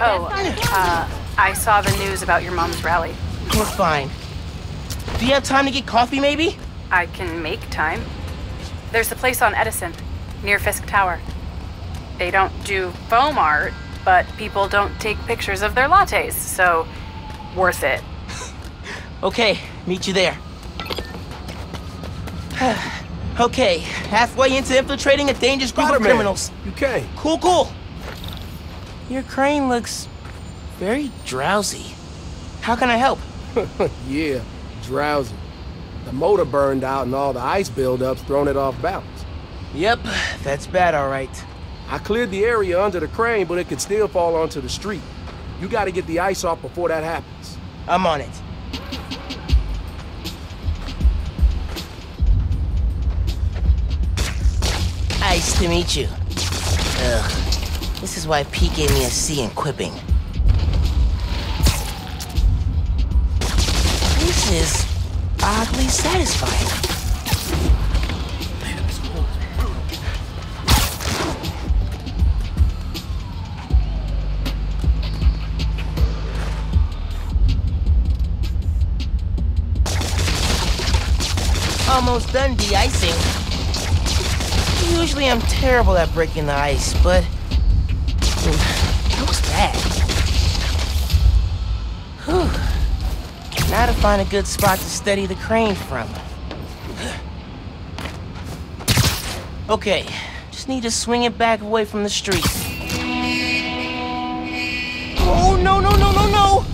Oh, uh, I saw the news about your mom's rally. We're fine. Do you have time to get coffee, maybe? I can make time. There's a place on Edison, near Fisk Tower. They don't do foam art, but people don't take pictures of their lattes, so worth it. Okay, meet you there. okay, halfway into infiltrating a dangerous group of Spider-Man, criminals. You came. Cool, cool. Your crane looks very drowsy. How can I help? yeah, drowsy. The motor burned out and all the ice buildups thrown it off balance. Yep, that's bad, all right. I cleared the area under the crane, but it could still fall onto the street. You gotta get the ice off before that happens. I'm on it. Nice to meet you. Ugh. Is why Pete gave me a C in quipping. This is oddly satisfying. Almost done de-icing. Usually I'm terrible at breaking the ice, but that. Whew. Now to find a good spot to steady the crane from. Okay, just need to swing it back away from the street. Oh, no, no, no, no, no!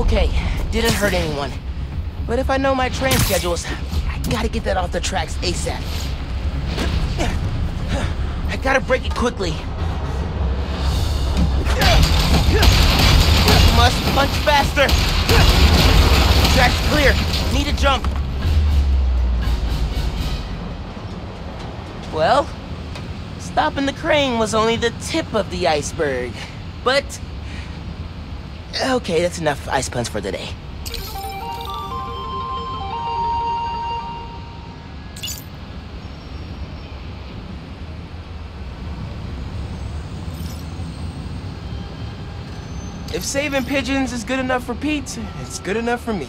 Okay, didn't hurt anyone. But if I know my train schedules, I gotta get that off the tracks ASAP. I gotta break it quickly. Must punch faster. Track's clear. Need a jump. Well, stopping the crane was only the tip of the iceberg. But... Okay, that's enough ice puns for today. If saving pigeons is good enough for Pete, it's good enough for me.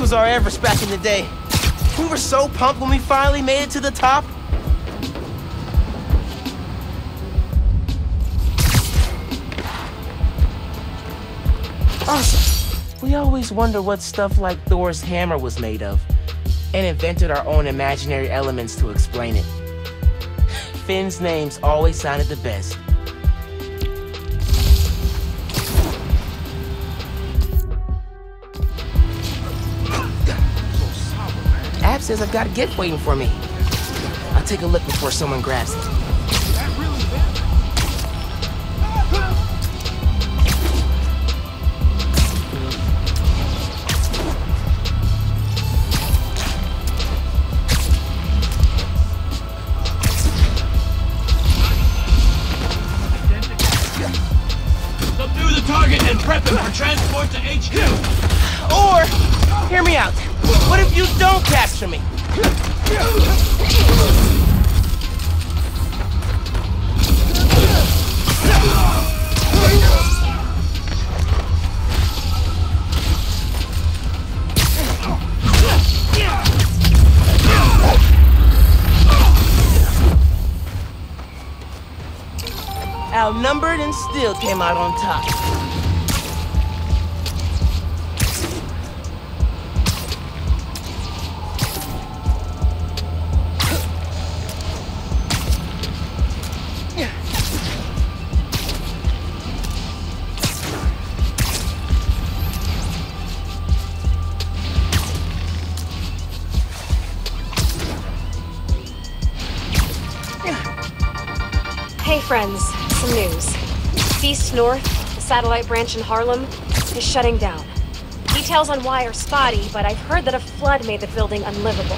This was our Everest back in the day. We were so pumped when we finally made it to the top. Awesome. We always wonder what stuff like Thor's hammer was made of, and invented our own imaginary elements to explain it. Phin's names always sounded the best. Says I've got a gift waiting for me. I'll take a look before someone grabs it. Satellite branch in Harlem, is shutting down. Details on why are spotty, but I've heard that a flood made the building unlivable.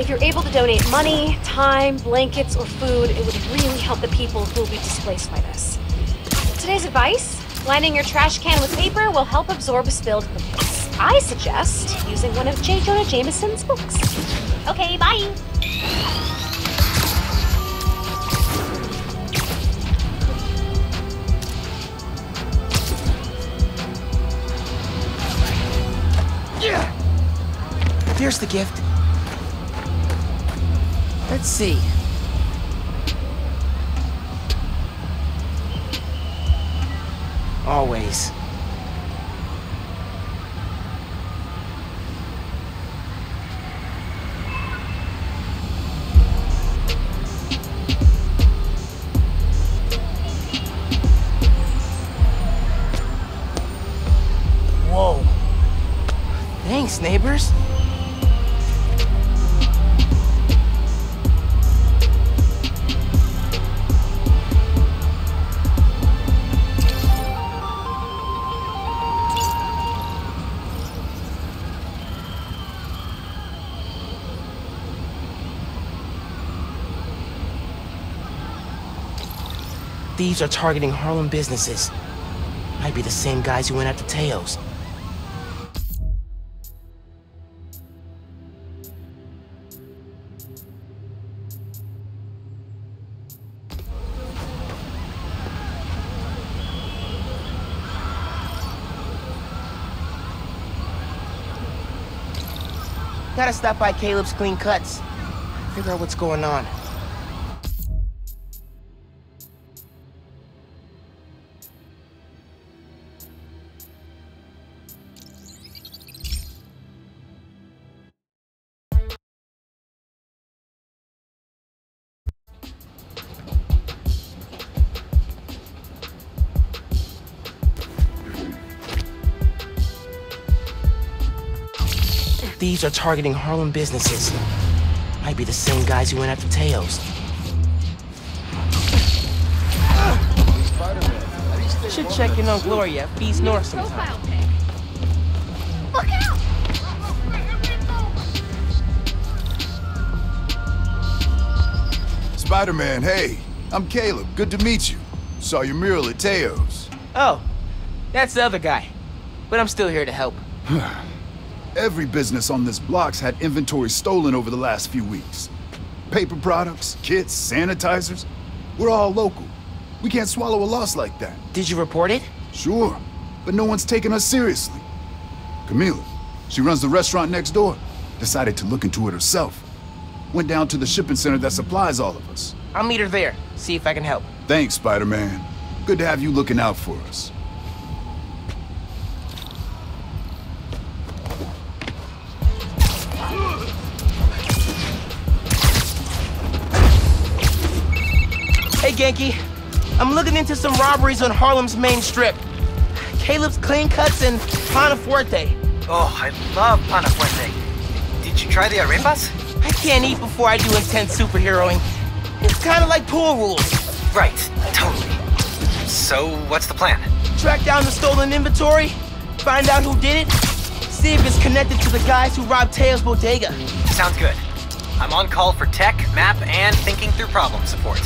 If you're able to donate money, time, blankets, or food, it would really help the people who will be displaced by this. Today's advice? Lining your trash can with paper will help absorb spilled liquids. I suggest using one of J. Jonah Jameson's books. Okay, bye! Here's the gift. Let's see. Thieves are targeting Harlem businesses. Might be the same guys who went after Teos. Gotta stop by Caleb's Clean Cuts. Figure out what's going on. Thieves are targeting Harlem businesses. Might be the same guys who went after Teos. Should check in on Gloria at Feast North sometime. Look out! Spider-Man, hey, I'm Caleb. Good to meet you. Saw your mural at Teo's. Oh, that's the other guy. But I'm still here to help. Every business on this block's had inventory stolen over the last few weeks. Paper products, kits, sanitizers. We're all local. We can't swallow a loss like that. Did you report it? Sure, but no one's taking us seriously. Camila, she runs the restaurant next door. Decided to look into it herself. Went down to the shipping center that supplies all of us. I'll meet her there, see if I can help. Thanks, Spider-Man. Good to have you looking out for us. Ganke. I'm looking into some robberies on Harlem's main strip. Caleb's Clean Cuts and Panafuerte. Oh, I love Panafuerte. Did you try the arepas? I can't eat before I do intense superheroing. It's kind of like pool rules. Right, totally. So, what's the plan? Track down the stolen inventory, find out who did it, see if it's connected to the guys who robbed Teo's bodega. Sounds good. I'm on call for tech, map, and thinking through problem support.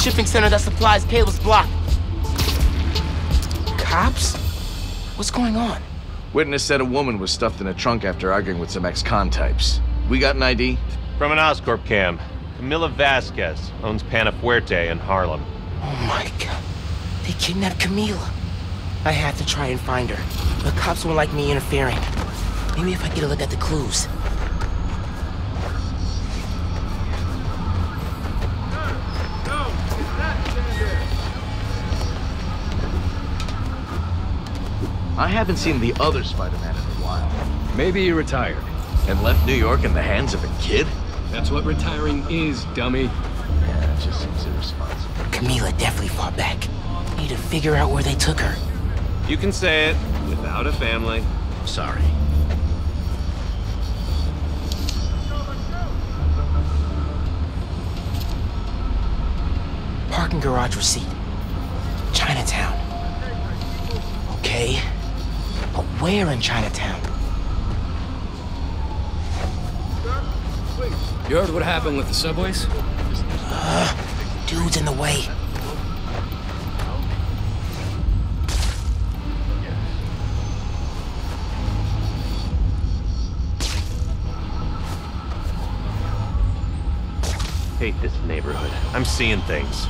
Shipping center that supplies Caleb's block. Cops? What's going on? Witness said a woman was stuffed in a trunk after arguing with some ex-con types. We got an ID? From an Oscorp cam, Camila Vasquez owns Panafuerte in Harlem. Oh my god. They kidnapped Camila. I have to try and find her. The cops won't like me interfering. Maybe if I get a look at the clues. I haven't seen the other Spider-Man in a while. Maybe he retired. And left New York in the hands of a kid? That's what retiring is, dummy. just seems irresponsible. Camila definitely fought back. Need to figure out where they took her. You can say it without a family. Sorry. Parking garage receipt. Chinatown. Okay. But where in Chinatown? You heard what happened with the subways? Uh, dude's in the way. Hate this neighborhood. I'm seeing things.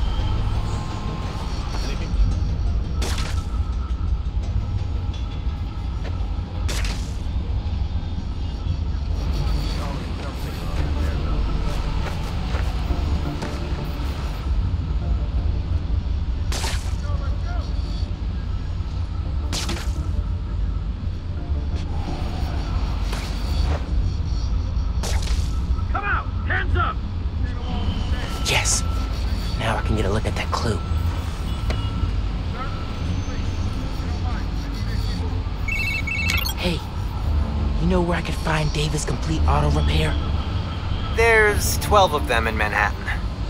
12 of them in Manhattan.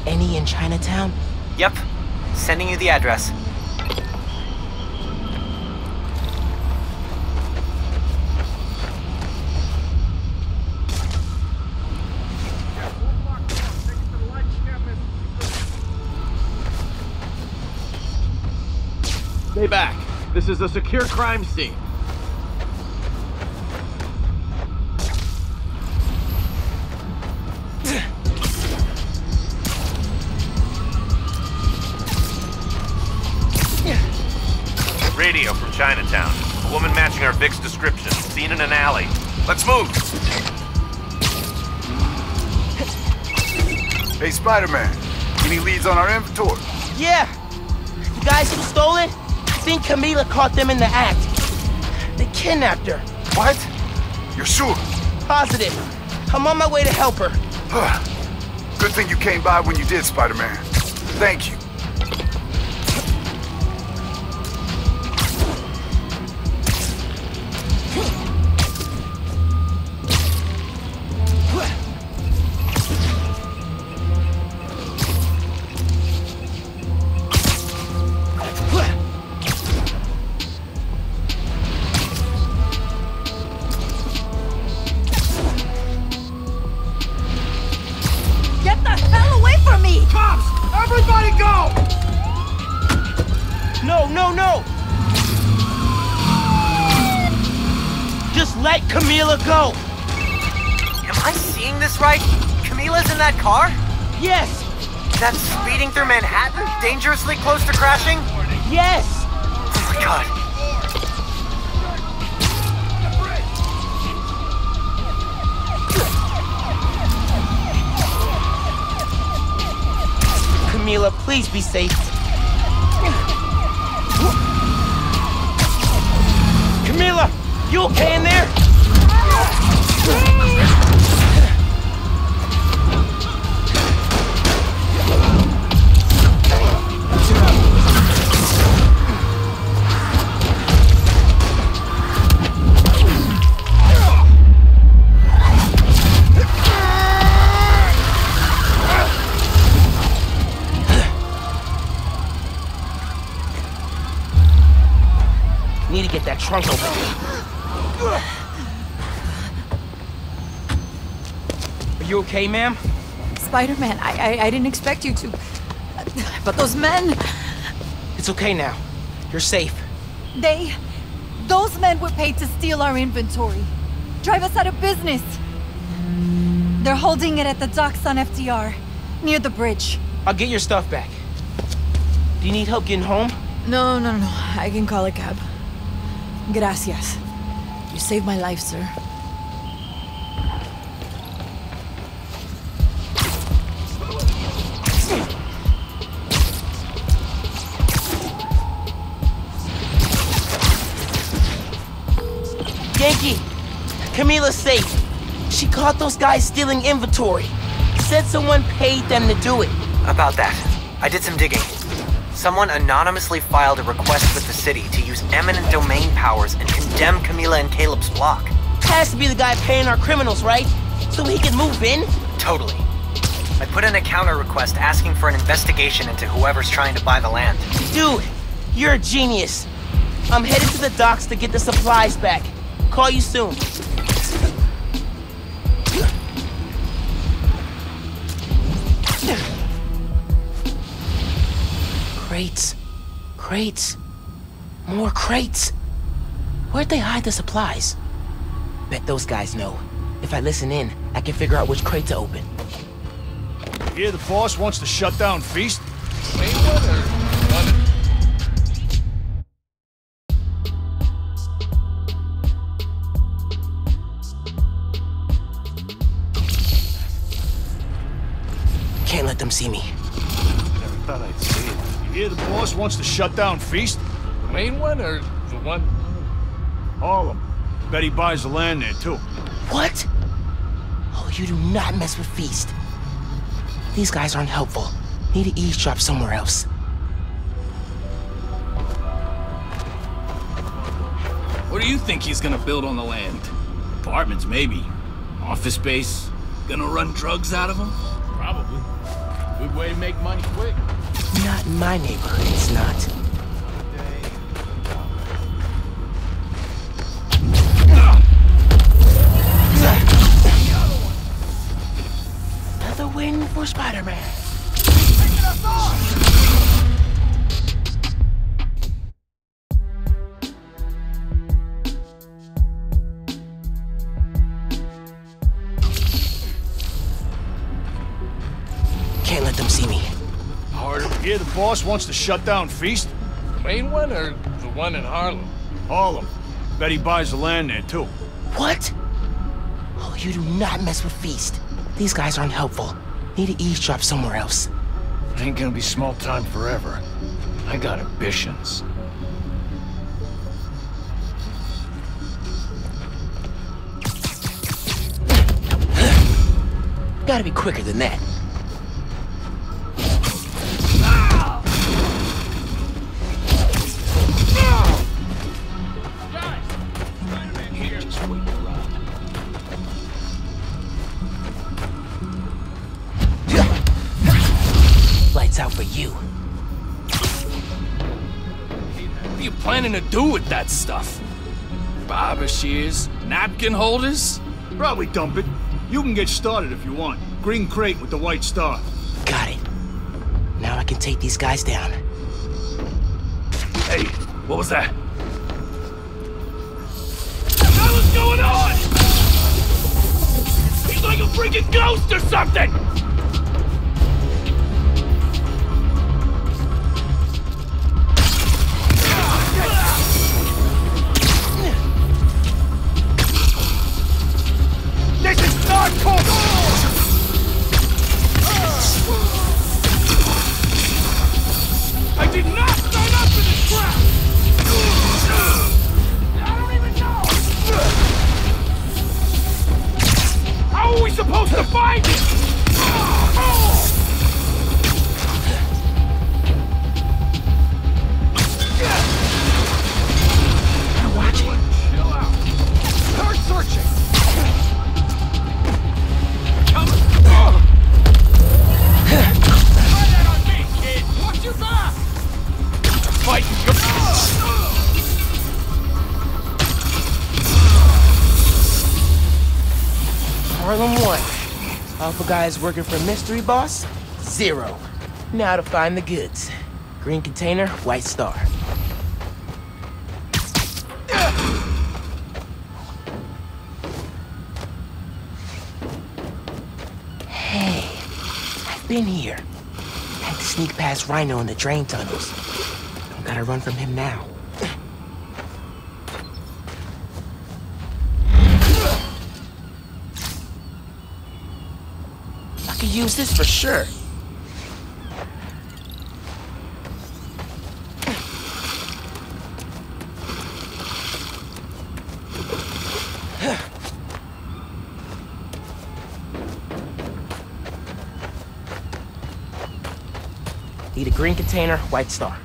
Any in Chinatown? Yep. Sending you the address. Stay back. This is a secure crime scene. Spider-Man, any leads on our inventory? Yeah. The guys who stole it? I think Camila caught them in the act. They kidnapped her. What? You're sure? Positive. I'm on my way to help her. Good thing you came by when you did, Spider-Man. Thank you. Go! Am I seeing this right? Camila's in that car? Yes! That's speeding through Manhattan? Dangerously close to crashing? Yes! Oh my god. Camila, please be safe. Camila, you okay in there? Need to get that trunk open. You okay, ma'am? Spider-Man, I, I I didn't expect you to. But those men, It's okay now. You're safe. they, those men were paid to steal our inventory, drive us out of business. They're holding it at the docks on FDR, near the bridge. I'll get your stuff back. Do you need help getting home? No, no, no. I can call a cab. Gracias. You saved my life, sir. Camila's safe. She caught those guys stealing inventory. Said someone paid them to do it. About that, I did some digging. Someone anonymously filed a request with the city to use eminent domain powers and condemn Camila and Caleb's block. Has to be the guy paying our criminals, right? So he can move in? Totally. I put in a counter request asking for an investigation into whoever's trying to buy the land. Dude, you're a genius. I'm headed to the docks to get the supplies back. Call you soon. Crates. Crates. More crates. Where'd they hide the supplies? Bet those guys know. If I listen in, I can figure out which crate to open. Hear the boss wants to shut down Feast? Shut down Feast? The main one or the one? All of them. Bet he buys the land there, too. What? Oh, you do not mess with Feast. These guys aren't helpful. Need to eavesdrop somewhere else. What do you think he's gonna build on the land? Apartments, maybe. Office space? Gonna run drugs out of them? Probably. Good way to make money quick. Not in my neighborhood, it's not. Another win for Spider-Man. Boss wants to shut down Feast? The main one or the one in Harlem? Harlem. Bet he buys the land there, too. What? Oh, you do not mess with Feast. These guys aren't helpful. Need to eavesdrop somewhere else. Ain't gonna be small time forever. I got ambitions. Gotta be quicker than that. Do with that stuff? Barber shears? Napkin holders? Probably dump it. You can get started if you want. Green crate with the white star. Got it. Now I can take these guys down. Hey, what was that? What was going on? He's like a freaking ghost or something! Guys working for Mystery Boss? Zero. Now to find the goods. Green container, white star. Hey, I've been here. Had to sneak past Rhino in the drain tunnels. Don't gotta run from him now. I could use this for sure. Need a green container, white star.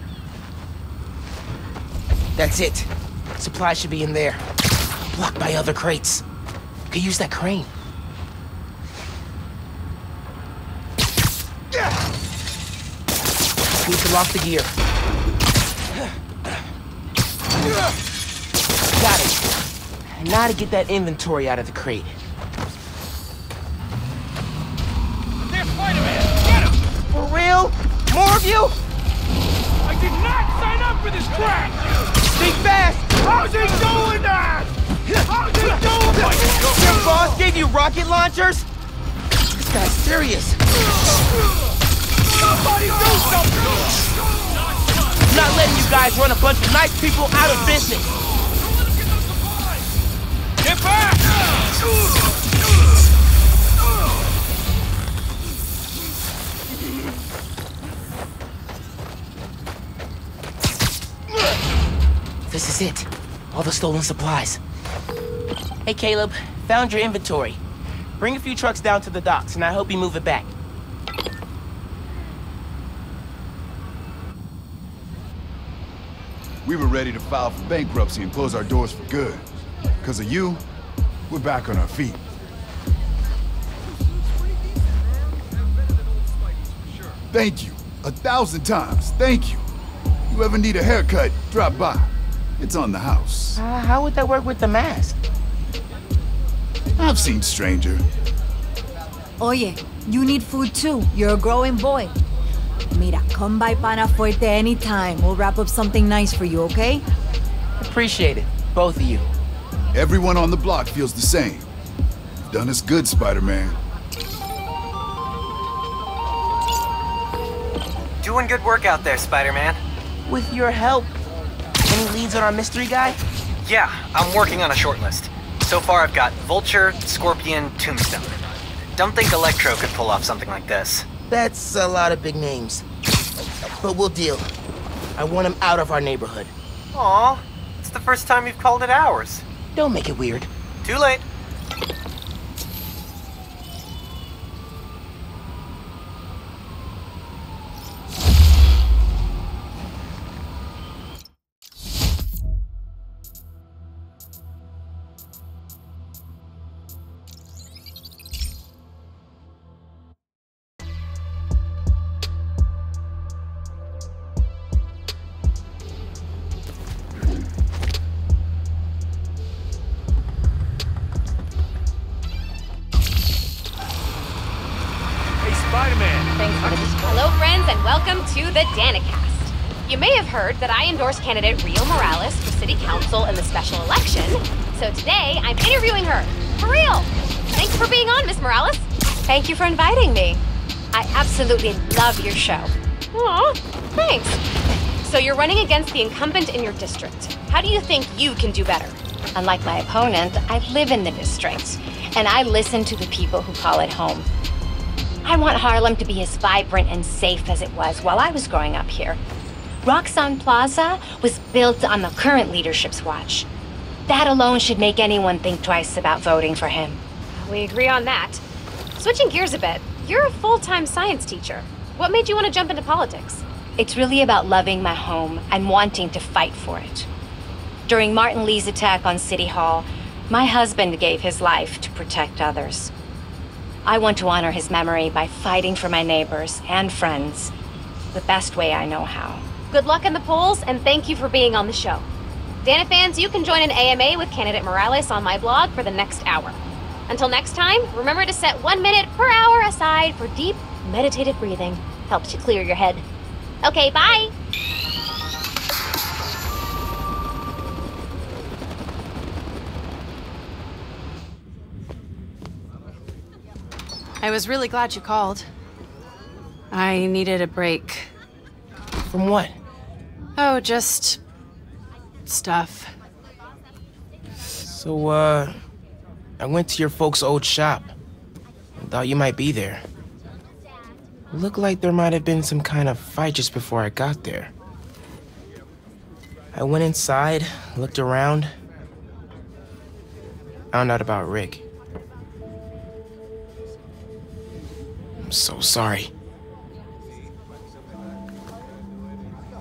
That's it. Supplies should be in there. Blocked by other crates. Could use that crane. Lock the gear. Got it. Now to get that inventory out of the crate. There's Spider-Man! Get him! For real? More of you? I did not sign up for this crap! Think fast! How's he doing that? How's he doing that? Your boss gave you rocket launchers? This guy's serious. Somebody do something! I'm not letting you guys run a bunch of nice people out of business. Get back! This is it. All the stolen supplies. Hey, Caleb. Found your inventory. Bring a few trucks down to the docks, and I hope you move it back. We were ready to file for bankruptcy and close our doors for good. Because of you, we're back on our feet. Thank you. A thousand times. Thank you. You ever need a haircut, drop by. It's on the house. Uh, how would that work with the mask? I've seen stranger. Oye, you need food too. You're a growing boy. Mira, come by Pana Fuerte anytime. We'll wrap up something nice for you, okay? Appreciate it, both of you. Everyone on the block feels the same. You've done us good, Spider-Man. Doing good work out there, Spider-Man. With your help. Any leads on our mystery guy? Yeah, I'm working on a short list. So far I've got Vulture, Scorpion, Tombstone. Don't think Electro could pull off something like this. That's a lot of big names. But we'll deal. I want him out of our neighborhood. Aw, it's the first time you've called it ours. Don't make it weird. Too late. Endorsed candidate Rio Morales for city council in the special election, so today I'm interviewing her. For real! Thanks for being on, Miss Morales. Thank you for inviting me. I absolutely love your show. Aw, thanks. So you're running against the incumbent in your district. How do you think you can do better? Unlike my opponent, I live in the district, and I listen to the people who call it home. I want Harlem to be as vibrant and safe as it was while I was growing up here. Roxxon Plaza was built on the current leadership's watch. That alone should make anyone think twice about voting for him. We agree on that. Switching gears a bit, you're a full-time science teacher. What made you want to jump into politics? It's really about loving my home and wanting to fight for it. During Martin Li's attack on City Hall, my husband gave his life to protect others. I want to honor his memory by fighting for my neighbors and friends the best way I know how. Good luck in the polls, and thank you for being on the show. Dana fans, you can join an AMA with candidate Morales on my blog for the next hour. Until next time, remember to set one minute per hour aside for deep, meditative breathing. Helps you clear your head. Okay, bye! I was really glad you called. I needed a break. From what? Oh, just. stuff. So, uh, I went to your folks' old shop. Thought you might be there. Looked like there might have been some kind of fight just before I got there. I went inside, looked around, found out about Rick. I'm so sorry.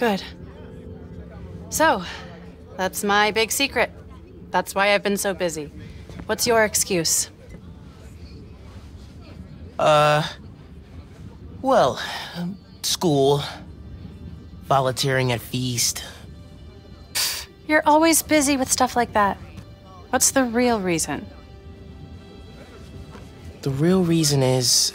Good. So, that's my big secret. That's why I've been so busy. What's your excuse? Uh. Well, school, volunteering at Feast. You're always busy with stuff like that. What's the real reason? The real reason is.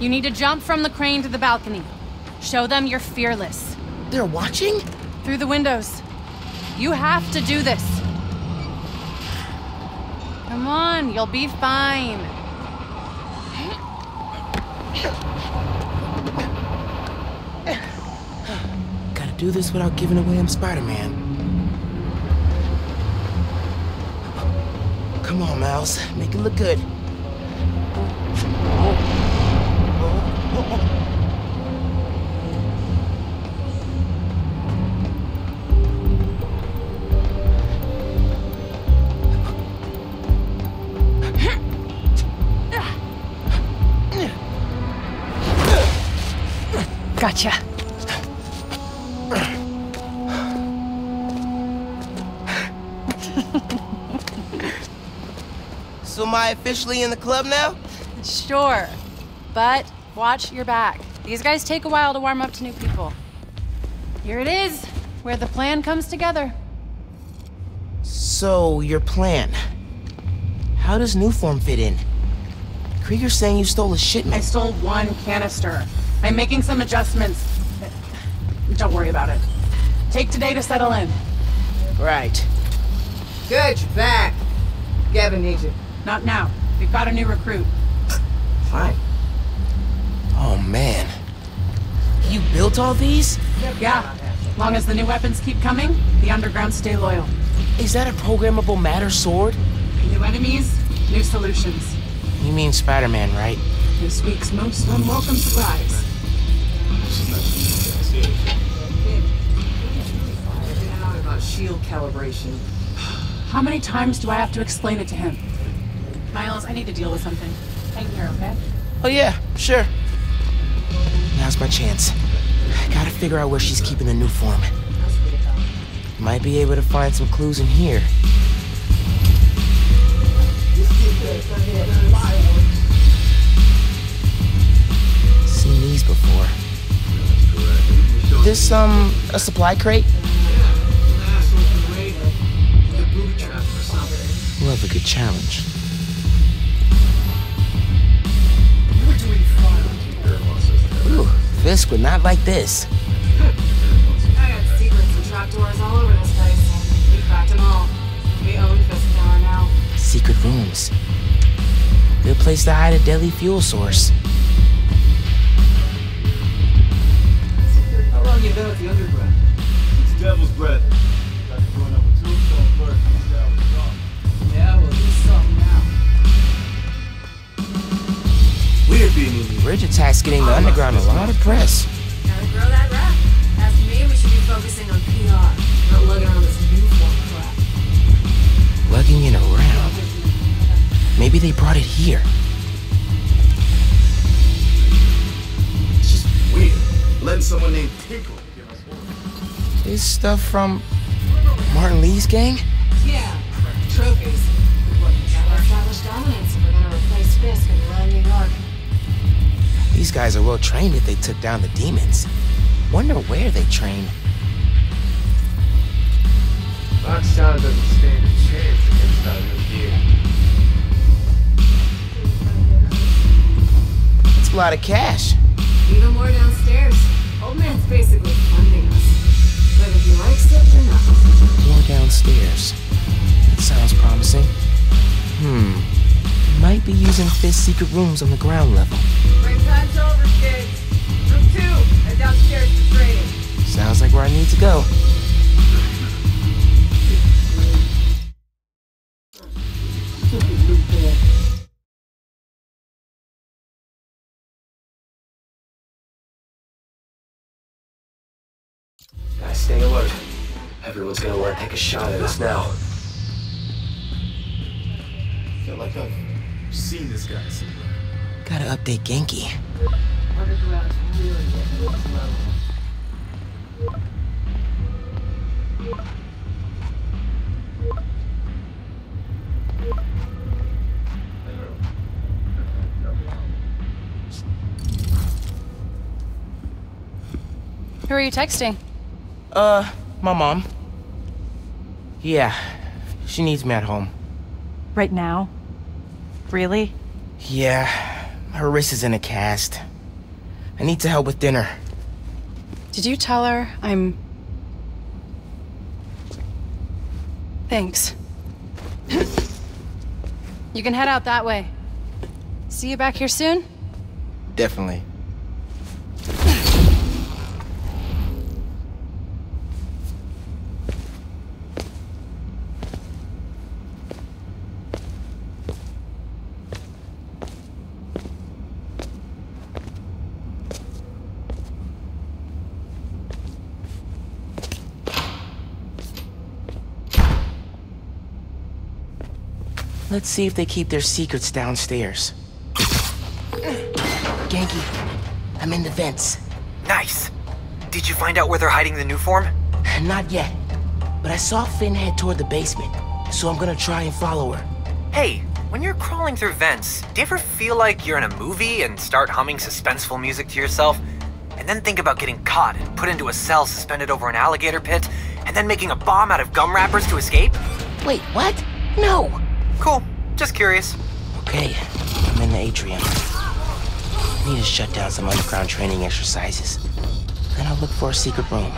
You need to jump from the crane to the balcony. Show them you're fearless. They're watching? Through the windows. You have to do this. Come on, you'll be fine. Gotta do this without giving away I'm Spider-Man. Come on, Miles. Make it look good. Gotcha. So am I officially in the club now? Sure. But watch your back. These guys take a while to warm up to new people. Here it is, where the plan comes together. So, your plan. How does Nuform fit in? Krieger's saying you stole a shipment. I stole one canister. I'm making some adjustments. Don't worry about it. Take today to settle in. Right. Good, you're back. Gavin needs you. Not now. We've got a new recruit. Fine. Oh, man. You built all these? Yeah. Long as the new weapons keep coming, the underground stay loyal. Is that a programmable matter sword? New enemies, new solutions. You mean Spider-Man, right? This week's most unwelcome surprise. About shield calibration. How many times do I have to explain it to him? Miles, I need to deal with something. Hang here, okay? Oh yeah, sure. Now's my chance. Gotta figure out where she's keeping the Nuform. Might be able to find some clues in here. Seen these before. This, um, a supply crate? Love a good challenge. Fisk would not like this. I got secrets and trapdoors all over this place. We cracked them all. We own Fisk Tower now. Secret rooms. Good place to hide a deadly fuel source. How long you been at the underground? It's devil's breath. Bridge attack's getting the underground a lot of press. Gotta grow that rap. As me, we should be focusing on PR, not lugging around this new form crap. Lugging it around. Maybe they brought it here. It's just weird. Letting someone named Tinkerer give us orders. This stuff from Martin Li's gang? These guys are well trained if they took down the demons. Wonder where they train. Roxxon doesn't stand a chance against our new gear. It's a lot of cash. Even more downstairs. Old man's basically funding us. But if he likes it or not. More downstairs. That sounds promising. Hmm. Might be using Fisk's secret rooms on the ground level. Downstairs for training. Sounds like where I need to go. Guys, stay alert. Everyone's gonna want to take a shot at us now. feel like I've seen this guy somewhere. Gotta update Ganke. Underground is really getting. Who are you texting? Uh, my mom. Yeah, she needs me at home. Right now? Really? Yeah, her wrist is in a cast. I need to help with dinner. Did you tell her I'm. Thanks. you can head out that way. See you back here soon? Definitely. Let's see if they keep their secrets downstairs. Ganke, I'm in the vents. Nice. Did you find out where they're hiding the Nuform? Not yet, but I saw Phin head toward the basement, so I'm gonna try and follow her. Hey, when you're crawling through vents, do you ever feel like you're in a movie and start humming suspenseful music to yourself? And then think about getting caught and put into a cell suspended over an alligator pit, and then making a bomb out of gum wrappers to escape? Wait, what? No! Cool. Just curious. Okay, I'm in the atrium. I Need to shut down some underground training exercises. Then I'll look for a secret room.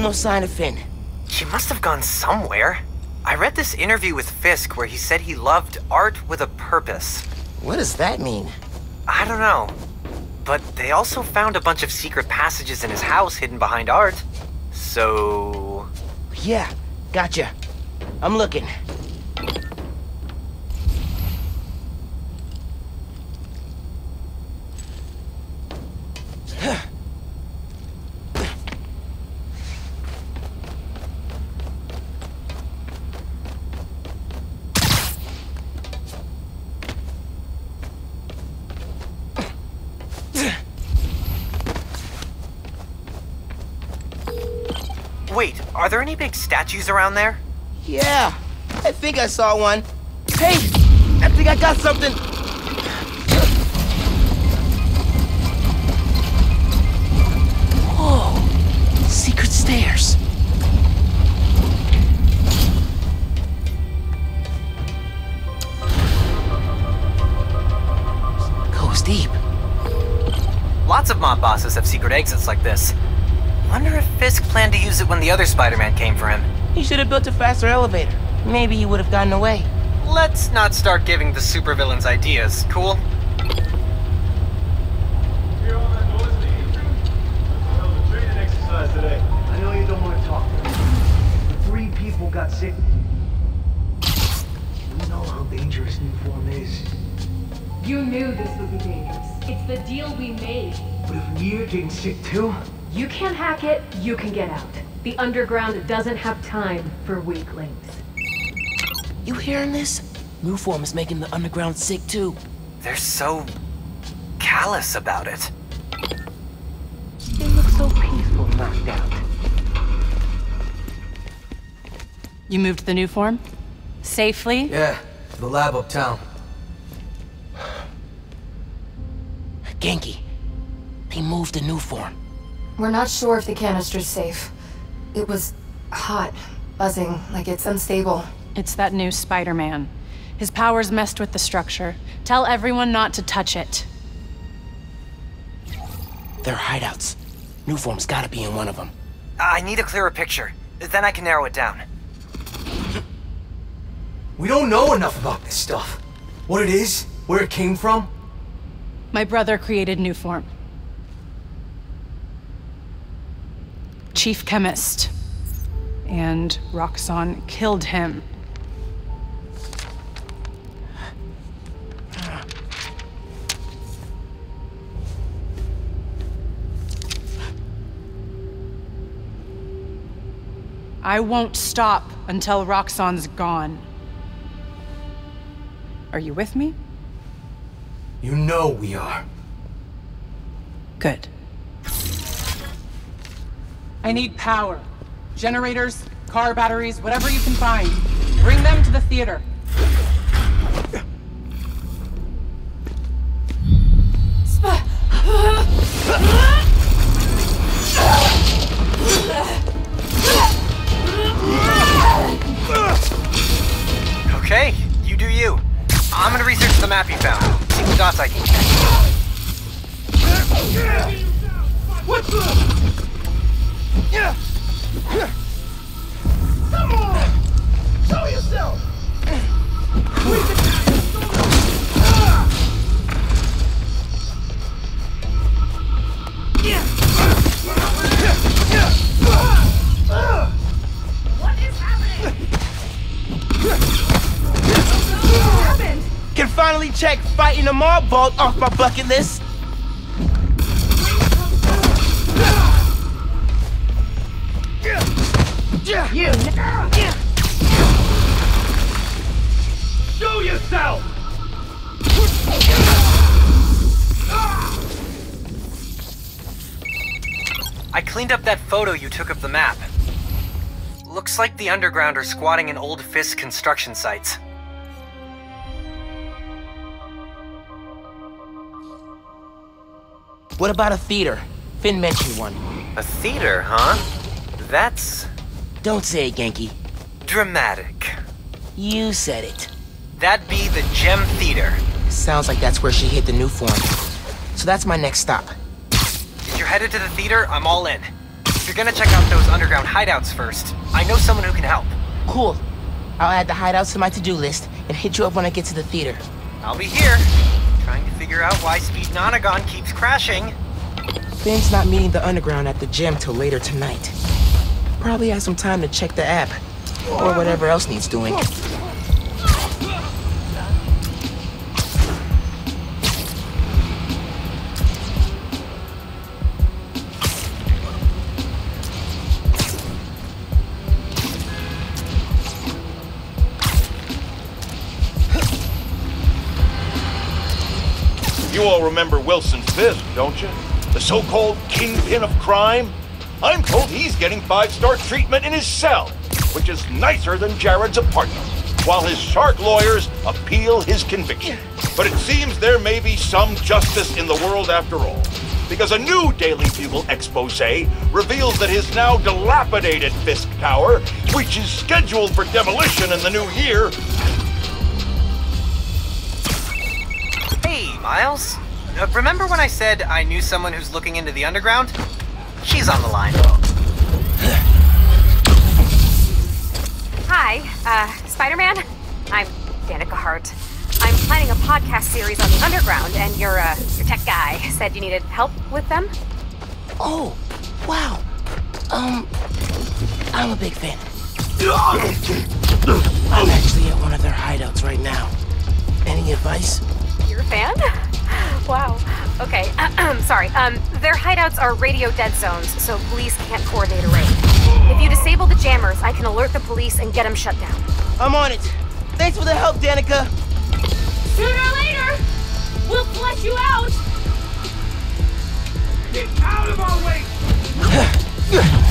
No sign of Phin. She must have gone somewhere. I read this interview with Fisk where he said he loved art with a purpose. What does that mean? I don't know. But they also found a bunch of secret passages in his house hidden behind art. So. Yeah, gotcha. I'm looking. Wait, are there any big around there? Yeah, I think I saw one. Hey, I think I got something. Whoa, secret stairs. Goes deep. Lots of mob bosses have secret exits like this. Wonder if Fisk planned to use it when the other Spider-Man came for him. He should have built a faster elevator. Maybe he would have gotten away. Let's not start giving the supervillains ideas, cool? I know you don't want to talk. Three people got sick. You know how dangerous new form is. You knew this would be dangerous. It's the deal we made. But if Nia getting sick too? You can't hack it, you can get out. The underground doesn't have time for weaklings. You hearing this? Nuform is making the underground sick too. They're so callous about it. They look so peaceful knocked out. You moved the Nuform? Safely? Yeah, to the lab uptown. Ganke, they moved the Nuform. We're not sure if the canister's safe. It was hot, buzzing, like it's unstable. It's that new Spider-Man. His powers messed with the structure. Tell everyone not to touch it. They're hideouts. Nuform's gotta be in one of them. Ah, I need a clearer picture. Then I can narrow it down. We don't know enough about this stuff. What it is, where it came from. My brother created Nuform. Chief Chemist. And Roxxon killed him. I won't stop until Roxxon's gone. Are you with me? You know we are. Good. I need power. Generators, car batteries, whatever you can find. Bring them to the theater. Okay, you do you. I'm gonna research the map you found. See what dots I can catch. What the? Yeah. Come on! Show yourself! What is happening? Can finally check fighting a mob vault off my bucket list. You. Show yourself! I cleaned up that photo you took of the map. Looks like the underground are squatting in old Fisk construction sites. What about a theater? Phin mentioned one. A theater, huh? That's Don't say it, Ganke. dramatic. You said it. That'd be the Gem Theater. Sounds like that's where she hit the Nuform. So that's my next stop. If you're headed to the theater, I'm all in. If you're gonna check out those underground hideouts first, I know someone who can help. Cool. I'll add the hideouts to my to-do list and hit you up when I get to the theater. I'll be here, trying to figure out why Speed Nonagon keeps crashing. Phin's not meeting the underground at the gym till later tonight. Probably has some time to check the app. Or whatever else needs doing. You all remember Wilson Fisk, don't you? The so-called kingpin of crime? I'm told he's getting five-star treatment in his cell, which is nicer than Jared's apartment, while his shark lawyers appeal his conviction. But it seems there may be some justice in the world after all, because a new Daily Bugle expose reveals that his now dilapidated Fisk Tower, which is scheduled for demolition in the new year, Hey, Miles. Uh, remember when I said I knew someone who's looking into the underground? She's on the line. Hi, uh, Spider-Man? I'm Danica Hart. I'm planning a podcast series on the underground, and your, uh, your tech guy said you needed help with them? Oh, wow. Um, I'm a big fan. I'm actually at one of their hideouts right now. Any advice? You're a fan? Wow. Okay, sorry. Um, their hideouts are radio dead zones, so police can't coordinate a raid. If you disable the jammers, I can alert the police and get them shut down. I'm on it. Thanks for the help, Danica. Sooner or later, we'll flush you out! Get out of our way!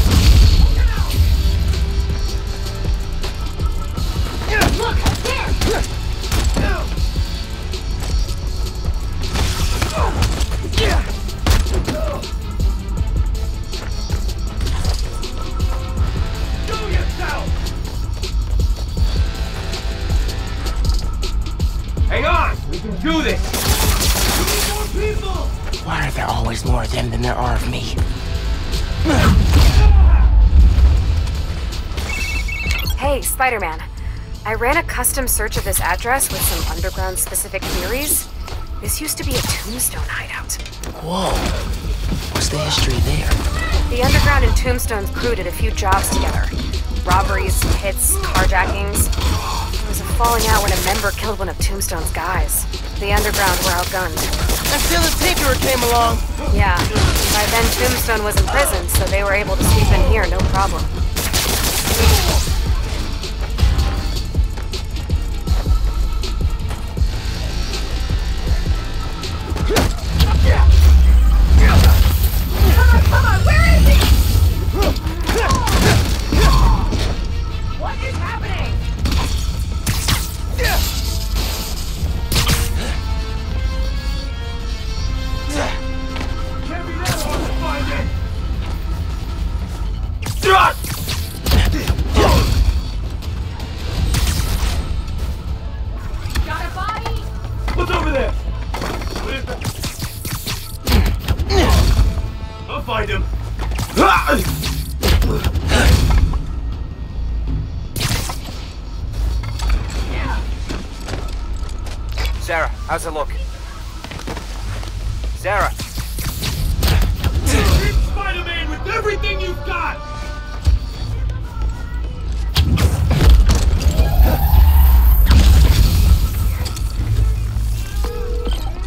Look, there! Hang on! We can do this! Two more people! Why are there always more of them than there are of me? Hey, Spider-Man. I ran a custom search of this address with some underground-specific theories. This used to be a tombstone hideout. Whoa. What's the history there? The Underground and Tombstone's crew did a few jobs together. Robberies, hits, carjackings. There was a falling out when a member killed one of Tombstone's guys. The Underground were outgunned. Until the Tinkerer came along. Yeah. By then, Tombstone was in prison, so they were able to sweep in here, no problem. How's it look? Sarah, Hit Spider-Man with everything you've got!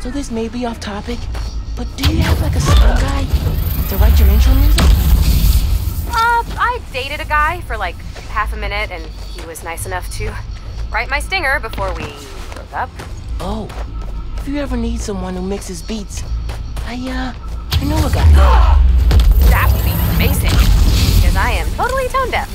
So this may be off topic, but do you have like a sound guy to write your intro music? Uh, I dated a guy for like half a minute, and he was nice enough to write my stinger before we you ever need someone who mixes beats, I, uh, I know a guy. That would be amazing, because I am totally tone deaf.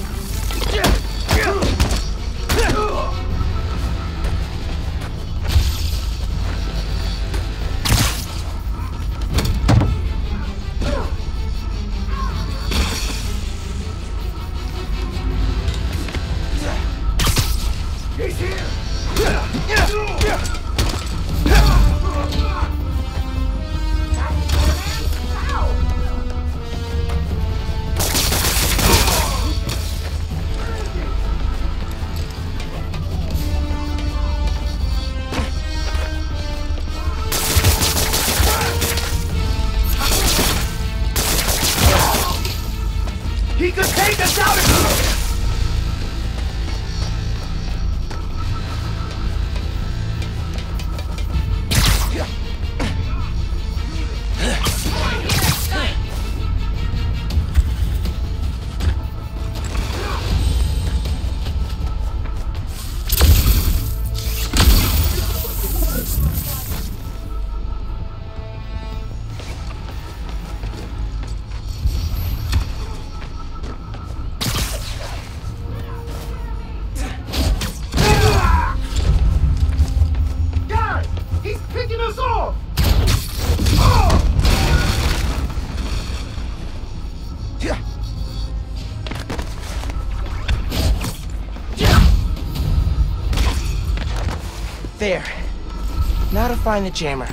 Find the jammer.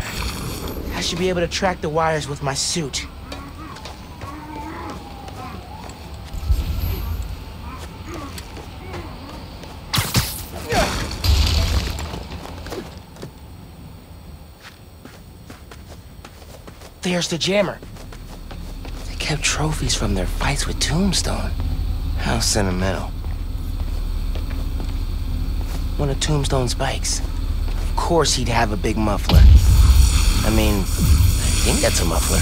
I should be able to track the wires with my suit. There's the jammer. They kept trophies from their fights with Tombstone. How sentimental. one of Tombstone's bikes. Of course he'd have a big muffler. I mean, I think that's a muffler.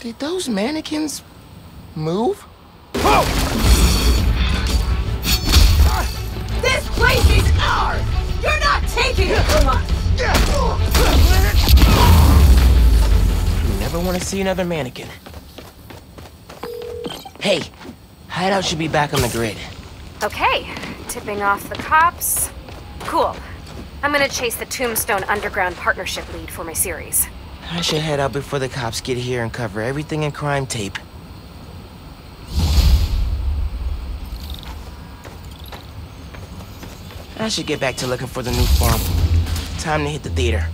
Did those mannequins move? Oh! This place is ours! You're not taking it from us! You never want to see another mannequin. Hey, Hideout should be back on the grid. Okay, tipping off the cops. Cool. I'm gonna chase the Tombstone Underground Partnership lead for my series. I should head out before the cops get here and cover everything in crime tape. I should get back to looking for the Nuform. Time to hit the theater.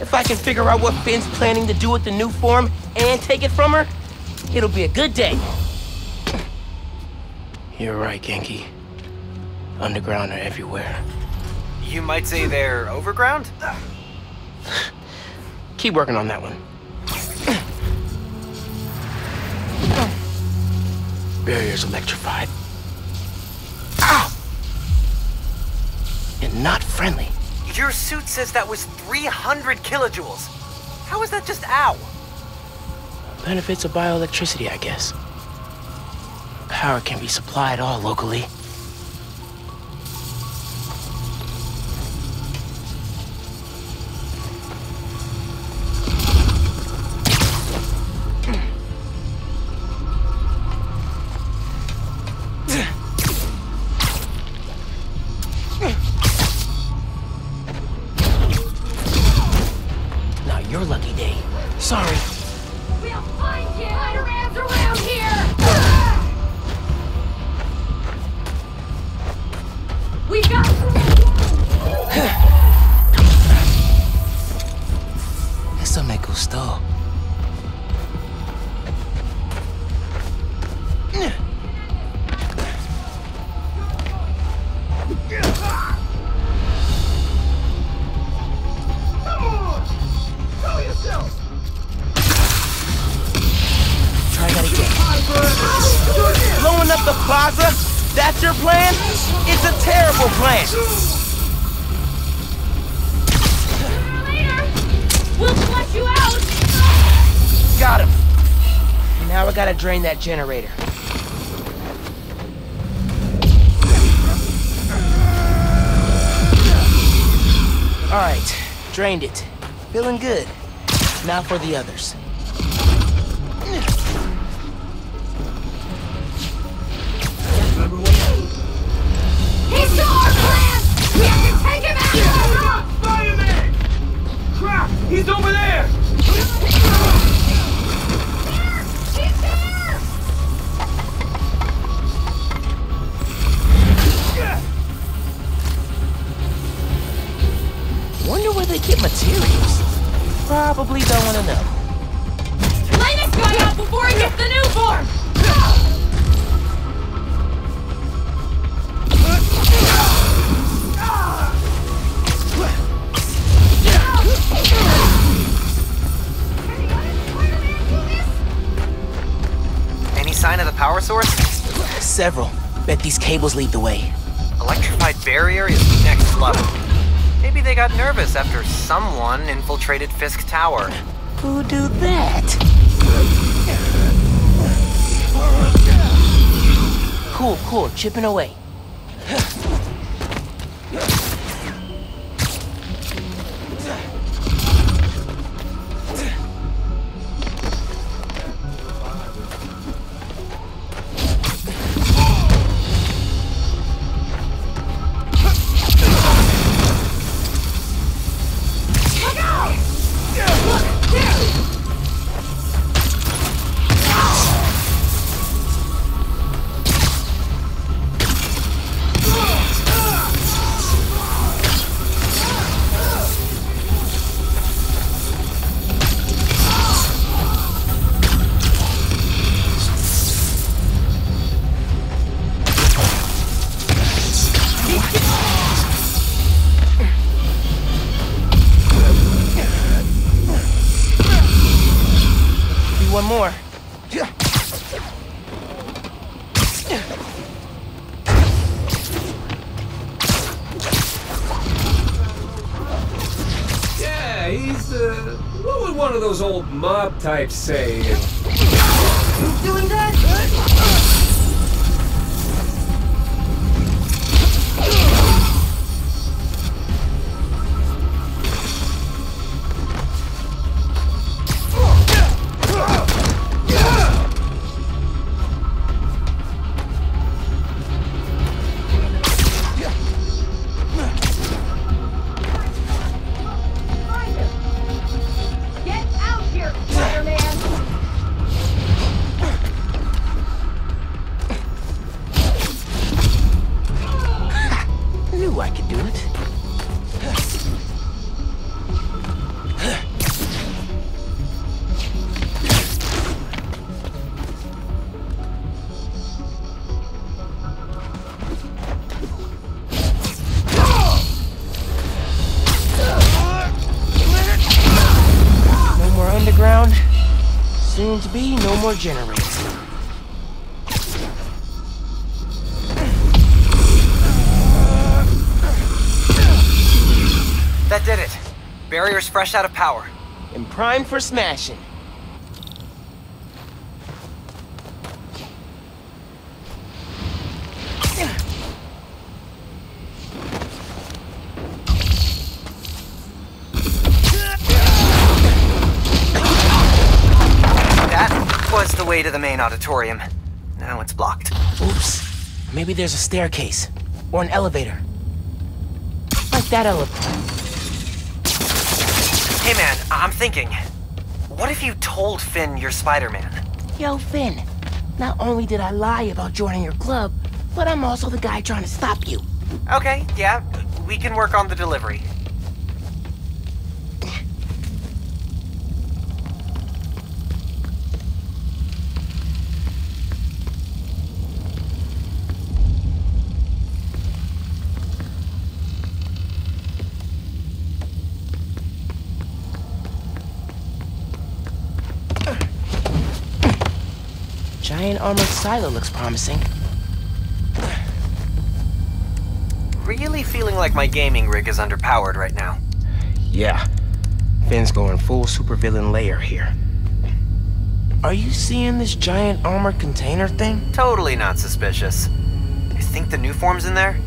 If I can figure out what Phin's planning to do with the Nuform and take it from her, it'll be a good day. You're right, Ganke. Underground are everywhere. You might say they're overground? Keep working on that one. Barrier's electrified. Ow! And not friendly. Your suit says that was 300 kilojoules. How is that just ow? Benefits of bioelectricity, I guess. Power can be supplied all locally. That generator. Alright, drained it. Feeling good. Now for the others. Cables lead the way. Electrified barrier is next level. Maybe they got nervous after someone infiltrated Fisk Tower. Who do that? Cool, cool, chipping away. Types say? To be no. That did it. Barrier's fresh out of power. And prime for smashing. Way to the main auditorium. Now it's blocked. Oops. Maybe there's a staircase. Or an elevator. Like that elevator. Hey man, I- I'm thinking. What if you told Phin you're Spider-Man? Yo, Phin. Not only did I lie about joining your club, but I'm also the guy trying to stop you. Okay, yeah, we can work on the delivery. Giant armored silo looks promising. Really feeling like my gaming rig is underpowered right now. Yeah. Phin's going full supervillain layer here. Are you seeing this giant armored container thing? Totally not suspicious. You think the Nuform's in there?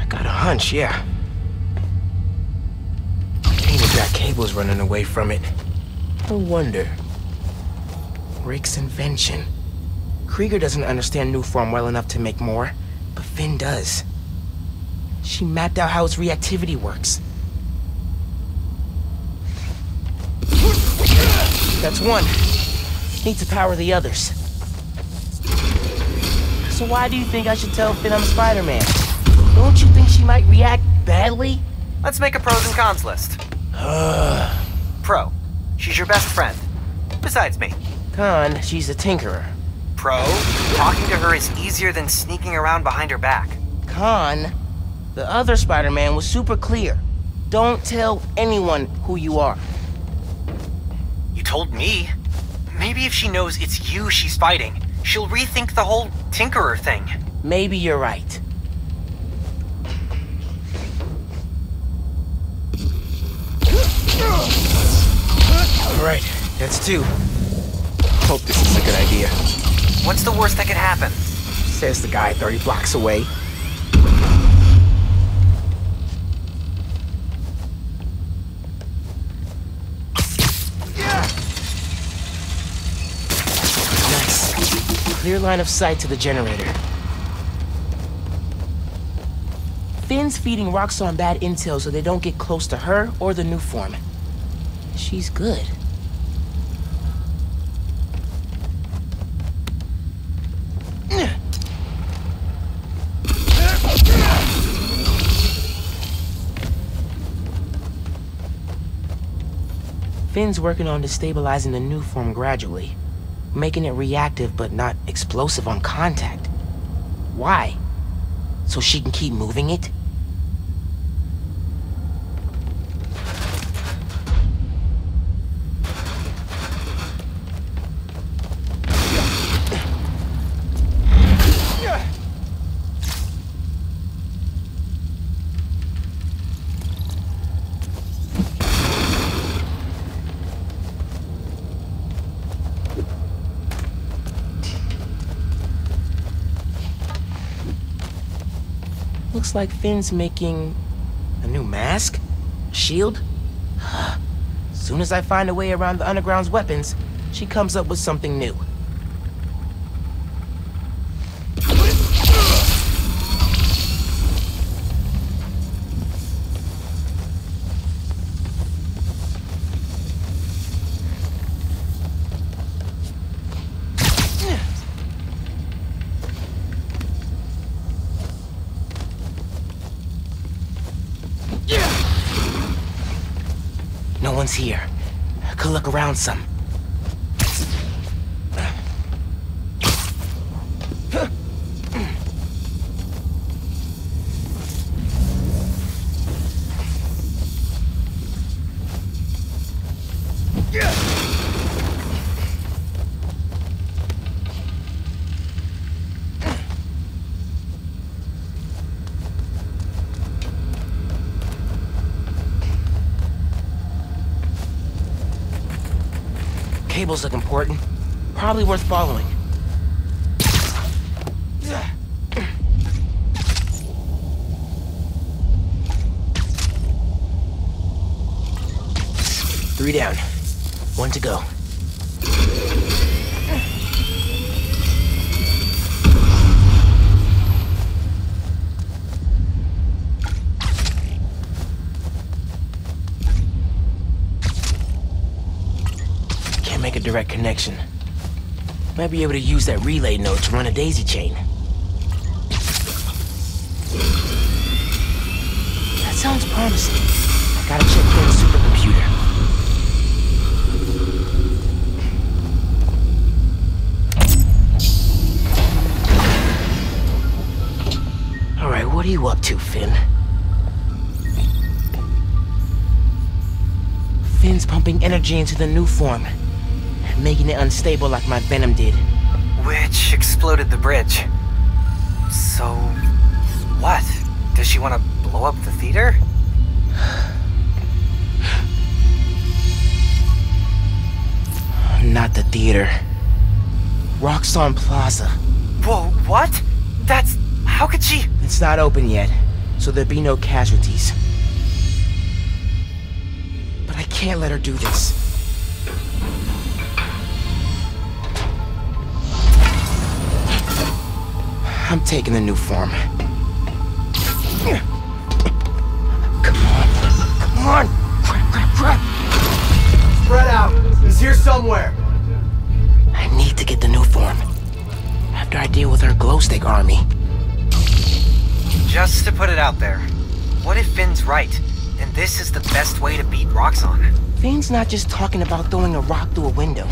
I got a hunch, yeah. Ain't got cables running away from it. No wonder. Rick's invention. Krieger doesn't understand Nuform well enough to make more, but Phin does. She mapped out how its reactivity works. That's one. Need to power the others. So why do you think I should tell Phin I'm Spider-Man? Don't you think she might react badly? Let's make a pros and cons list. Pro. She's your best friend. Besides me. Con, she's a tinkerer. Pro. Talking to her is easier than sneaking around behind her back. Con, the other Spider-Man was super clear. Don't tell anyone who you are. You told me. Maybe if she knows it's you she's fighting, she'll rethink the whole Tinkerer thing. Maybe you're right. Alright, that's two. Hope this is a good idea. What's the worst that could happen? Says the guy 30 blocks away. Nice. Clear line of sight to the generator. Phin's feeding Roxxon bad intel so they don't get close to her or the new foreman. She's good. Phin's working on destabilizing the Nuform gradually, making it reactive but not explosive on contact. Why? So she can keep moving it? Looks like Phin's making a new mask? Shield? Soon as I find a way around the Underground's weapons, she comes up with something new. Here. Could look around some. Cables look important. Probably worth following. Three down. One to go. Direct connection. Might be able to use that relay node to run a daisy chain. That sounds promising. I gotta check Phin's supercomputer. Alright, what are you up to, Phin? Phin's pumping energy into the Nuform, making it unstable like my venom did. Which exploded the bridge. So, what? Does she want to blow up the theater? Not the theater. Roxxon Plaza. Whoa, what? That's. How could she? It's not open yet, so there'll be no casualties. But I can't let her do this. I'm taking the Nuform. Come on. Come on. Crap, crap, crap. Spread out. He's here somewhere. I need to get the Nuform. After I deal with her glow stick army. Just to put it out there, what if Phin's right, and this is the best way to beat Roxxon? Phin's not just talking about throwing a rock through a window.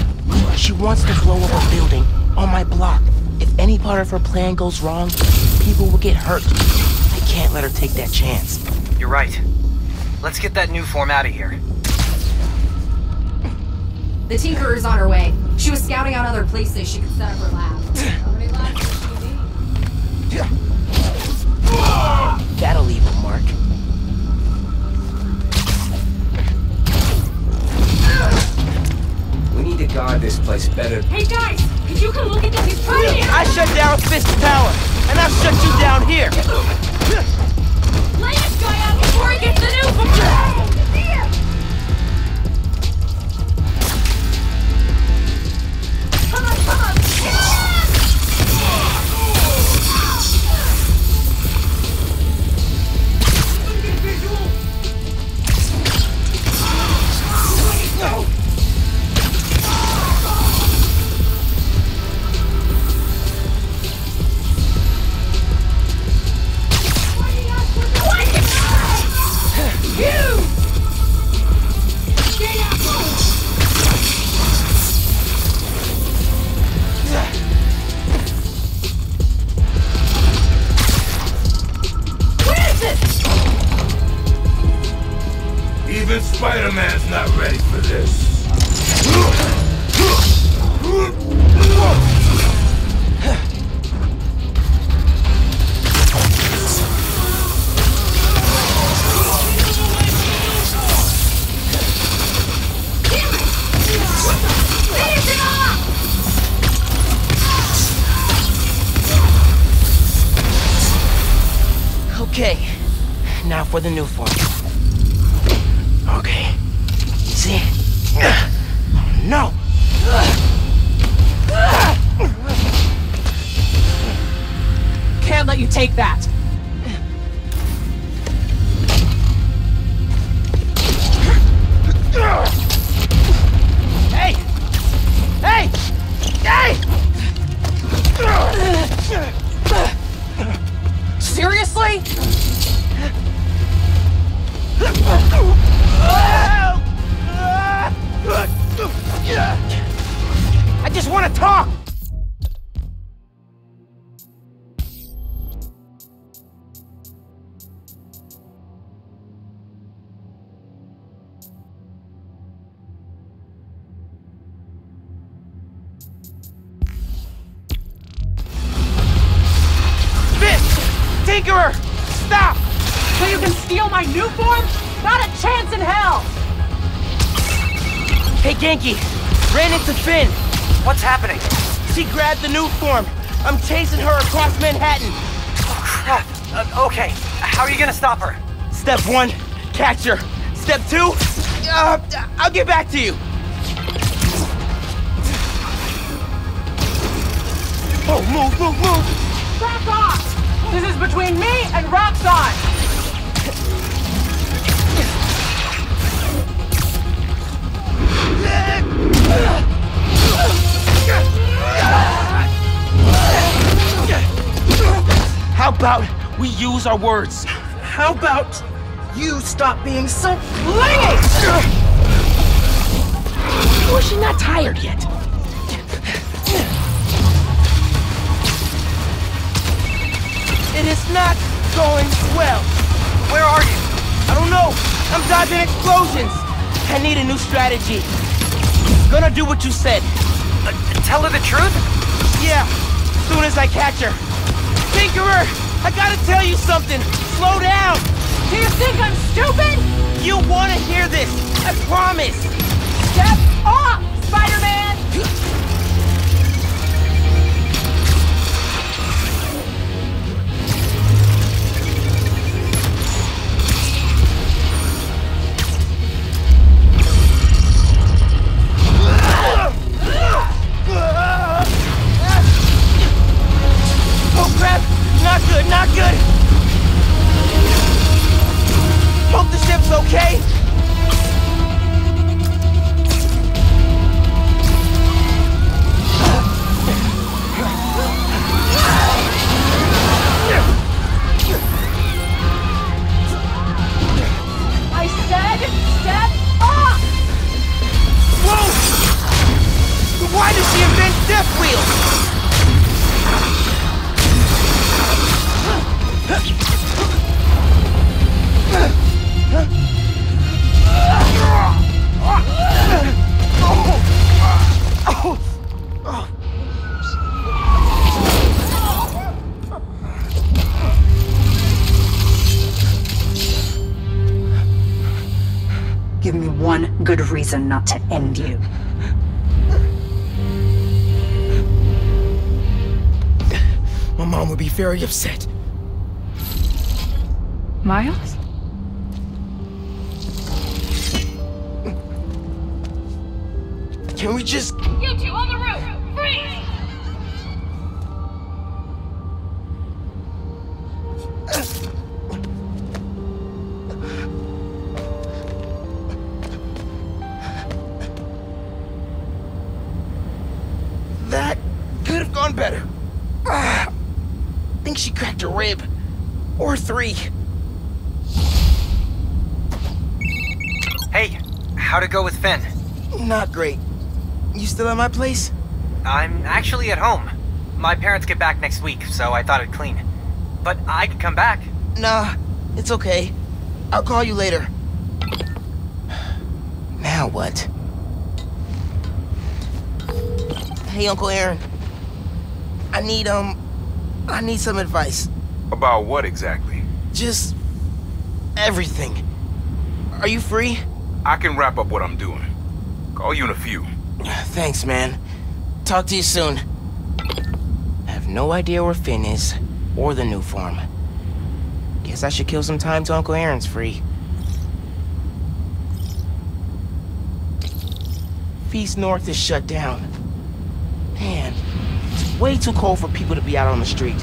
She wants to blow up a building on my block. If any part of her plan goes wrong, people will get hurt. I can't let her take that chance. You're right. Let's get that Nuform out of here. The Tinkerer is on her way. She was scouting out other places she could set up her lab. How many labs does she need? That'll leave a mark. We need to guard this place better. Hey guys, could you come look at this? He's trying to I shut down Fist Tower, and I'll shut you down here. Lay this guy out before he gets the new Come for the new catch her. Step two, uh, I'll get back to you. Oh, move, move, move! Back off! This is between me and Roxxon! How about we use our words? How about you stop being so clingy? Or is she not tired yet? It is not going well. Where are you? I don't know. I'm dodging explosions. I need a new strategy. Gonna do what you said. Uh, tell her the truth? Yeah, soon as I catch her. Tinkerer, I gotta tell you something. Slow down. Do you think I'm stupid? You wanna hear this. I promise. Step off, Spider-Man! Okay! Good not to end you. My mom would be very upset. Miles? Can we just... still at my place? I'm actually at home. My parents get back next week, so I thought I'd clean. But I could come back. Nah, it's okay. I'll call you later. Now what? Hey, Uncle Aaron. I need, um, I need some advice. About what exactly? Just everything. Are you free? I can wrap up what I'm doing. Call you in a few. Thanks, man. Talk to you soon. I have no idea where Phin is, or the Nuform. Guess I should kill some time till Uncle Aaron's free. Feast North is shut down. Man, it's way too cold for people to be out on the street.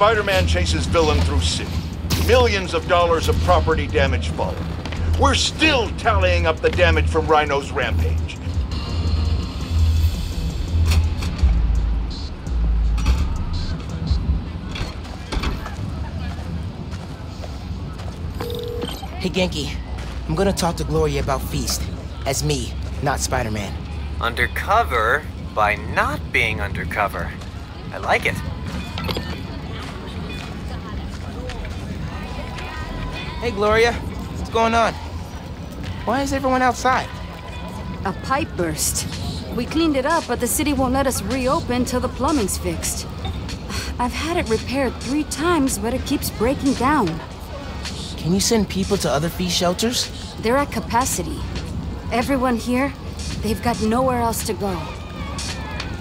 Spider-Man chases villain through city. Millions of dollars of property damage followed. We're still tallying up the damage from Rhino's rampage. Hey, Ganke. I'm gonna talk to Gloria about Feast. As me, not Spider-Man. Undercover by not being undercover. I like it. Hey, Gloria. What's going on? Why is everyone outside? A pipe burst. We cleaned it up, but the city won't let us reopen till the plumbing's fixed. I've had it repaired three times, but it keeps breaking down. Can you send people to other Feast shelters? They're at capacity. Everyone here, they've got nowhere else to go.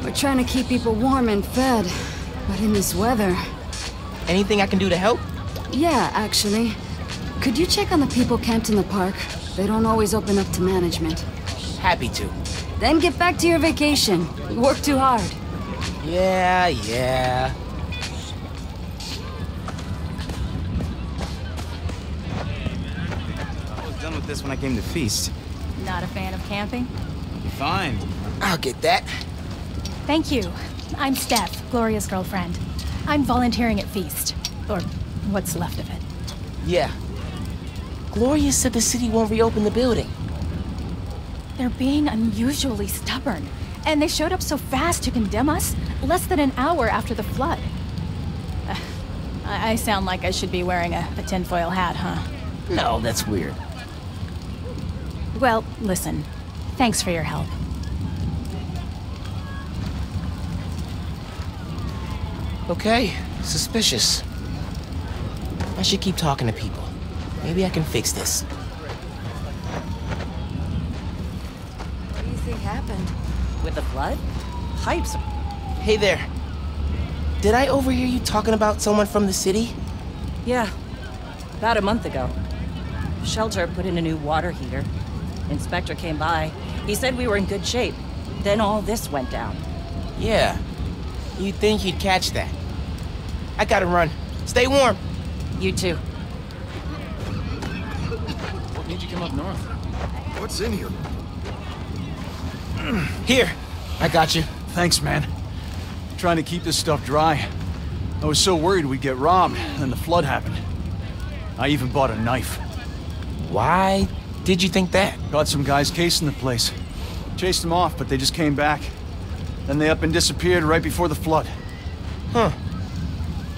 We're trying to keep people warm and fed, but in this weather... Anything I can do to help? Yeah, actually. Could you check on the people camped in the park? They don't always open up to management. Happy to. Then get back to your vacation. You work too hard. Yeah, yeah. I was done with this when I came to Feast. Not a fan of camping? Fine. I'll get that. Thank you. I'm Steph, Gloria's girlfriend. I'm volunteering at Feast. Or what's left of it. Yeah. Gloria said the city won't reopen the building. They're being unusually stubborn. And they showed up so fast to condemn us, less than an hour after the flood. Uh, I, I sound like I should be wearing a, a tinfoil hat, huh? No, that's weird. Well, listen. Thanks for your help. Okay, suspicious. I should keep talking to people. Maybe I can fix this. What do you think happened? With the flood? Pipes. Hey there. Did I overhear you talking about someone from the city? Yeah. About a month ago. Shelter put in a new water heater. Inspector came by. He said we were in good shape. Then all this went down. Yeah. You'd think you'd catch that. I gotta run. Stay warm. You too. What made you come up north? What's in here? Here. I got you. Thanks, man. Trying to keep this stuff dry. I was so worried we'd get robbed, then the flood happened. I even bought a knife. Why did you think that? Got some guys casing the place. Chased them off, but they just came back. Then they up and disappeared right before the flood. Huh.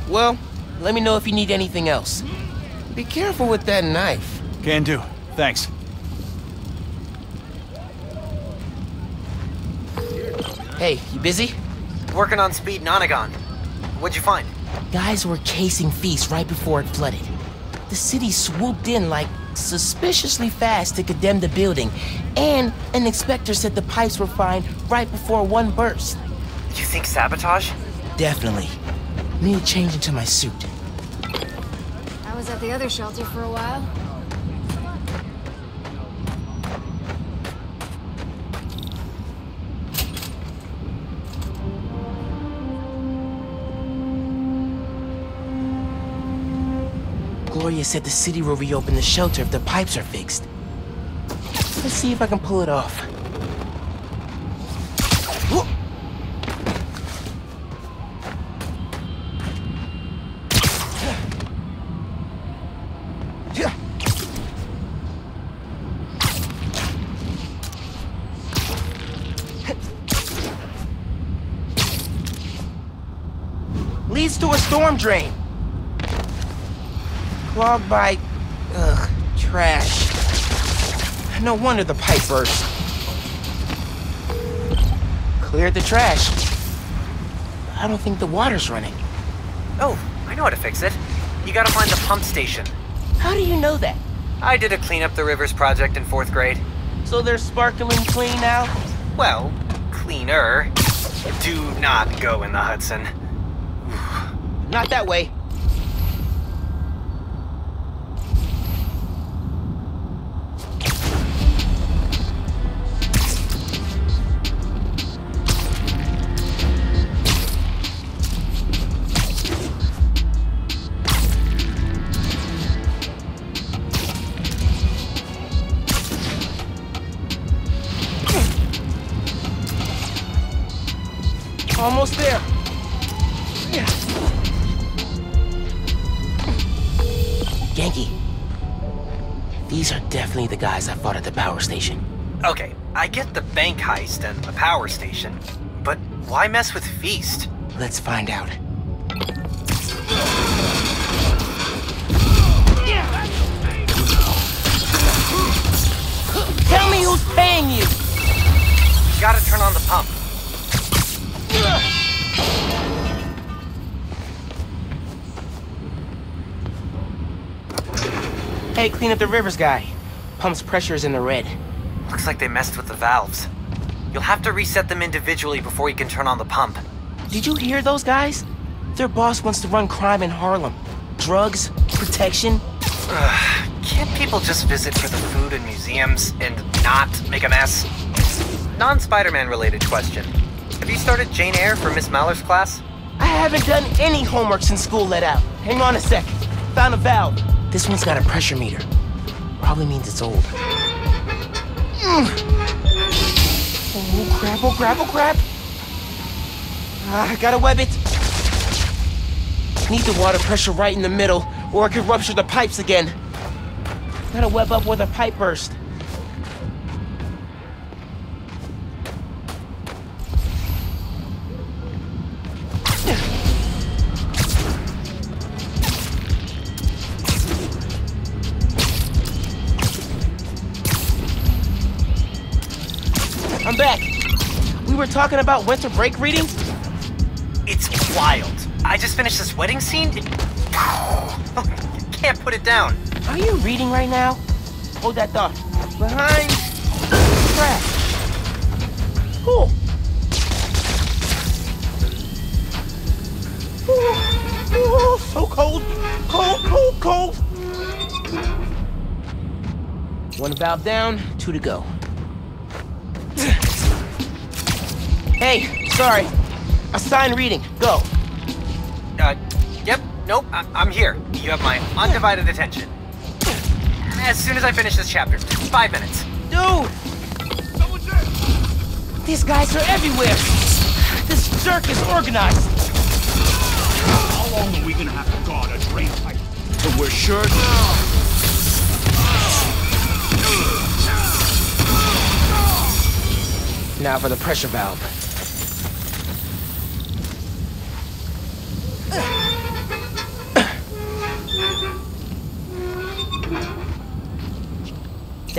Well, let me know if you need anything else. Be careful with that knife. Can do. Thanks. Hey, you busy? Working on Speed Nonagon. What'd you find? Guys were casing Feast right before it flooded. The city swooped in like suspiciously fast to condemn the building, and an inspector said the pipes were fine right before one burst. You think sabotage? Definitely. Need to change into my suit. I was at the other shelter for a while. Gloria said the city will reopen the shelter if the pipes are fixed. Let's see if I can pull it off. Leads to a storm drain. Clogged by... Ugh, trash. No wonder the pipe burst. Cleared the trash. I don't think the water's running. Oh, I know how to fix it. You gotta find the pump station. How do you know that? I did a clean up the rivers project in fourth grade. So they're sparkling clean now? Well, cleaner. Do not go in the Hudson. Not that way. Bank heist and the power station, but why mess with Feast? Let's find out. Tell me who's paying you! Gotta turn on the pump. Hey, clean up the rivers guy. Pump's pressure is in the red. Looks like they messed with the valves. You'll have to reset them individually before you can turn on the pump. Did you hear those guys? Their boss wants to run crime in Harlem. Drugs, protection. Can't people just visit for the food and museums and not make a mess? Non-Spider-Man related question. Have you started Jane Eyre for Miss Maller's class? I haven't done any homework since school let out. Hang on a sec. Found a valve. This one's got a pressure meter. Probably means it's old. Oh crap, oh crap, oh crap. Ah, I gotta web it. Need the water pressure right in the middle, or it could rupture the pipes again. Gotta web up where the pipe burst. Were talking about winter break reading? It's wild. I just finished this wedding scene. Can't put it down. Are you reading right now? Hold that thought. Behind. Track. Cool. Ooh, ooh, so cold. Cold, cold, cold. One valve down, two to go. Hey, sorry. Assign reading. Go. Uh, yep, nope, I I'm here. You have my undivided attention. As soon as I finish this chapter. Five minutes. Dude! Someone's there! These guys are everywhere! This jerk is organized! How long are we gonna have to guard a drain pipe? Till we're sure Now for the pressure valve.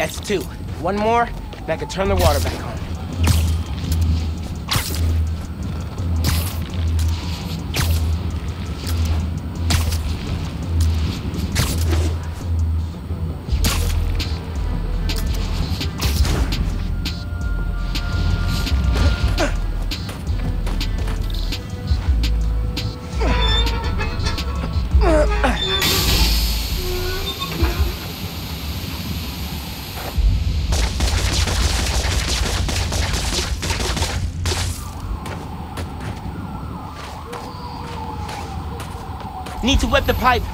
That's two. One more, and I can turn the water back Wet the pipe.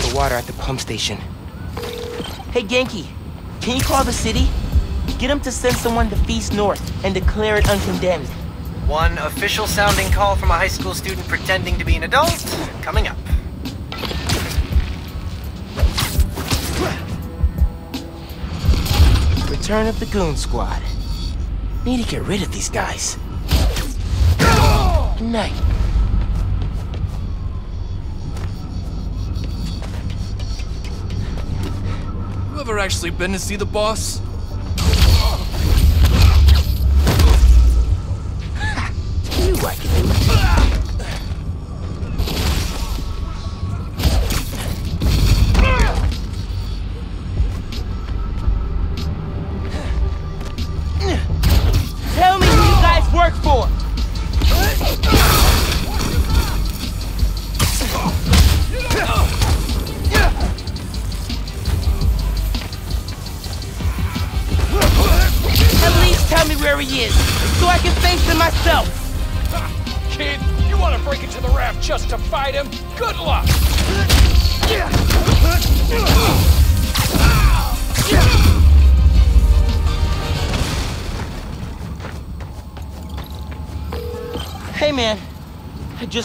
Need to turn on the water at the pump station. Hey, Ganke, can you call the city? Get them to send someone to Feast North and declare it uncondemned. One official sounding call from a high school student pretending to be an adult coming up. Return of the Goon Squad. Need to get rid of these guys. Good night. Actually been to see the boss?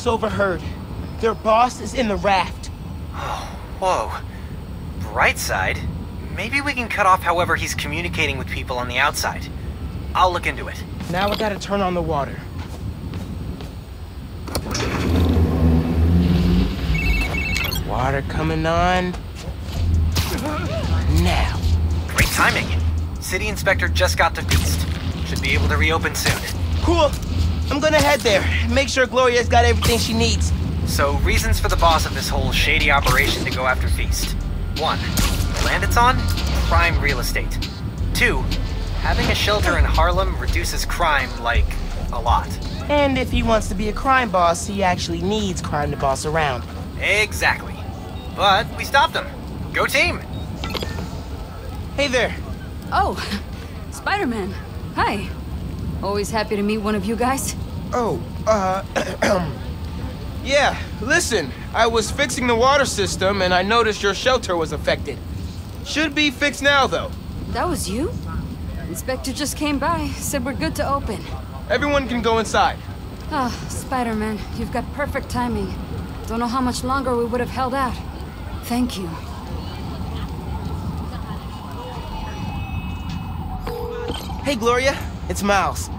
Overheard. Their boss is in the raft. Whoa. Bright side? Maybe we can cut off however he's communicating with people on the outside. I'll look into it. Now I gotta turn on the water. Water coming on. Now. Great timing. City Inspector just got to Feast. Should be able to reopen soon. Cool. I'm gonna head there. Make sure Gloria's got everything she needs. So, reasons for the boss of this whole shady operation to go after Feast. One, the land it's on? Prime real estate. Two, having a shelter in Harlem reduces crime, like, a lot. And if he wants to be a crime boss, he actually needs crime to boss around. Exactly. But we stopped him. Go team! Hey there. Oh, Spider-Man. Hi. Always happy to meet one of you guys. Oh, uh, yeah, listen, I was fixing the water system and I noticed your shelter was affected. Should be fixed now, though. That was you? Inspector just came by, said we're good to open. Everyone can go inside. Ah, Spider-Man, you've got perfect timing. Don't know how much longer we would have held out. Thank you. Hey, Gloria, it's Miles.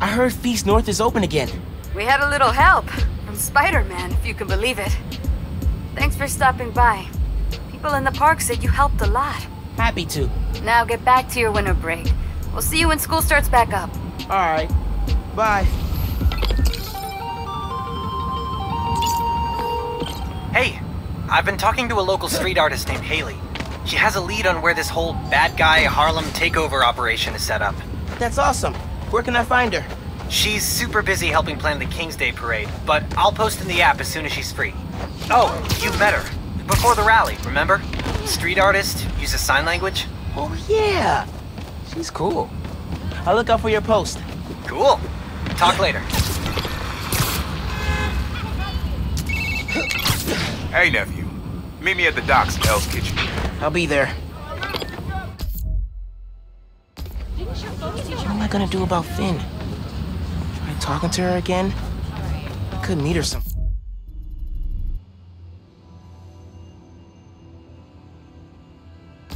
I heard Feast North is open again. We had a little help from Spider-Man, if you can believe it. Thanks for stopping by. People in the park said you helped a lot. Happy to. Now get back to your winter break. We'll see you when school starts back up. All right. Bye. Hey, I've been talking to a local street artist named Haley. She has a lead on where this whole bad guy Harlem takeover operation is set up. That's awesome. Where can I find her? She's super busy helping plan the King's Day parade, but I'll post in the app as soon as she's free. Oh, you met her. Before the rally, remember? Street artist, uses sign language. Oh, yeah. She's cool. I'll look out for your post. Cool. Talk later. Hey, nephew. Meet me at the docks in Hell's Kitchen. I'll be there. Gonna do about Phin? Try talking to her again? I could meet her some.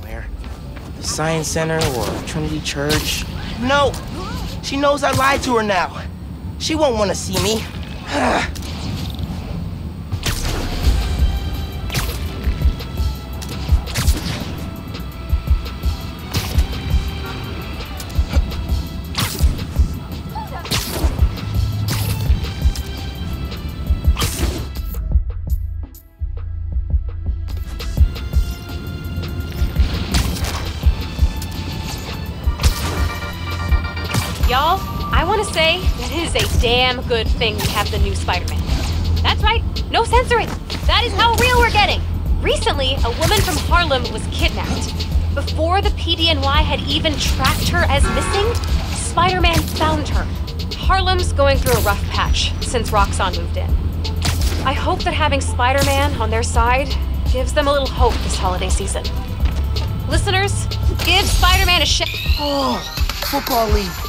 Where? The Science Center or Trinity Church? No! She knows I lied to her now. She won't want to see me. good thing we have the new Spider-Man. That's right, no censoring. That is how real we're getting. Recently, a woman from Harlem was kidnapped. Before the PDNY had even tracked her as missing, Spider-Man found her. Harlem's going through a rough patch since Roxxon moved in. I hope that having Spider-Man on their side gives them a little hope this holiday season. Listeners, give Spider-Man a shot. Oh, football league.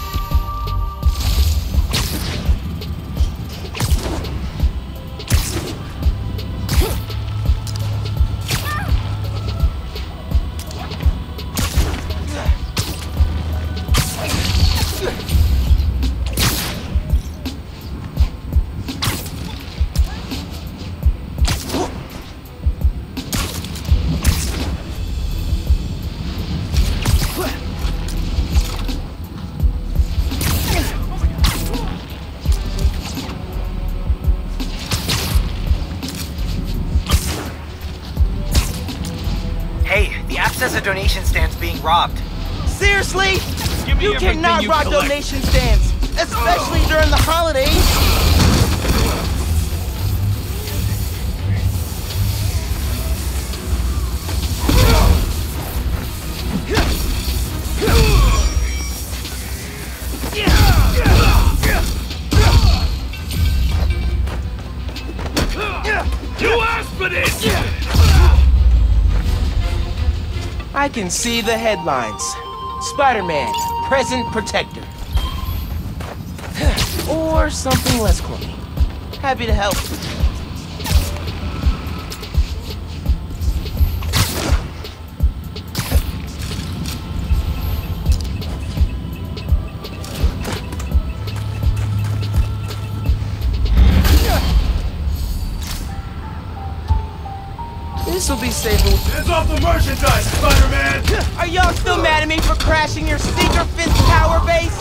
Hey, says a donation stand's being robbed. Seriously? Give me You cannot you rob collect. donation stands, especially oh. during the holidays. You asked for this! I can see the headlines. Spider-Man, present protector. or something less corny. Happy to help. This'll be safer. Hands off the merchandise, Spider-Man! Are y'all still mad at me for crashing your Stinker Fist power base?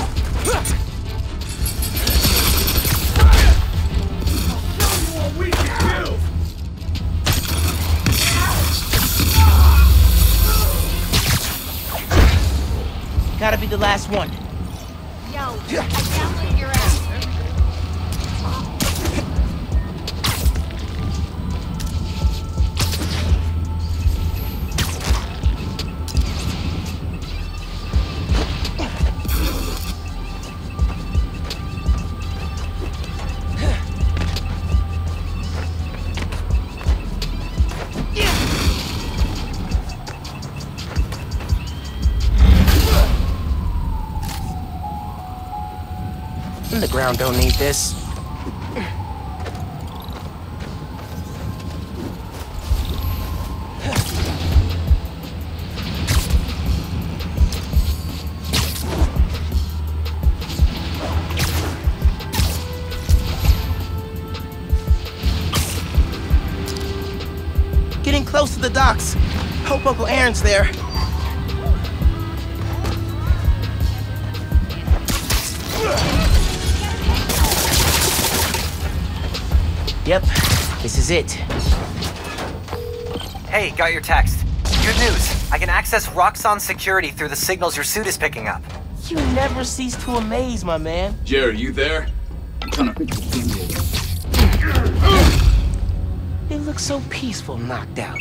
Gotta be the last one. Don't need this. Getting close to the docks. Hope Uncle Aaron's there. This is it. Hey, got your text. Good news. I can access Roxxon security through the signals your suit is picking up. You never cease to amaze, my man. Jerry, you there? I'm trying to fix the thing. They look so peaceful knocked out.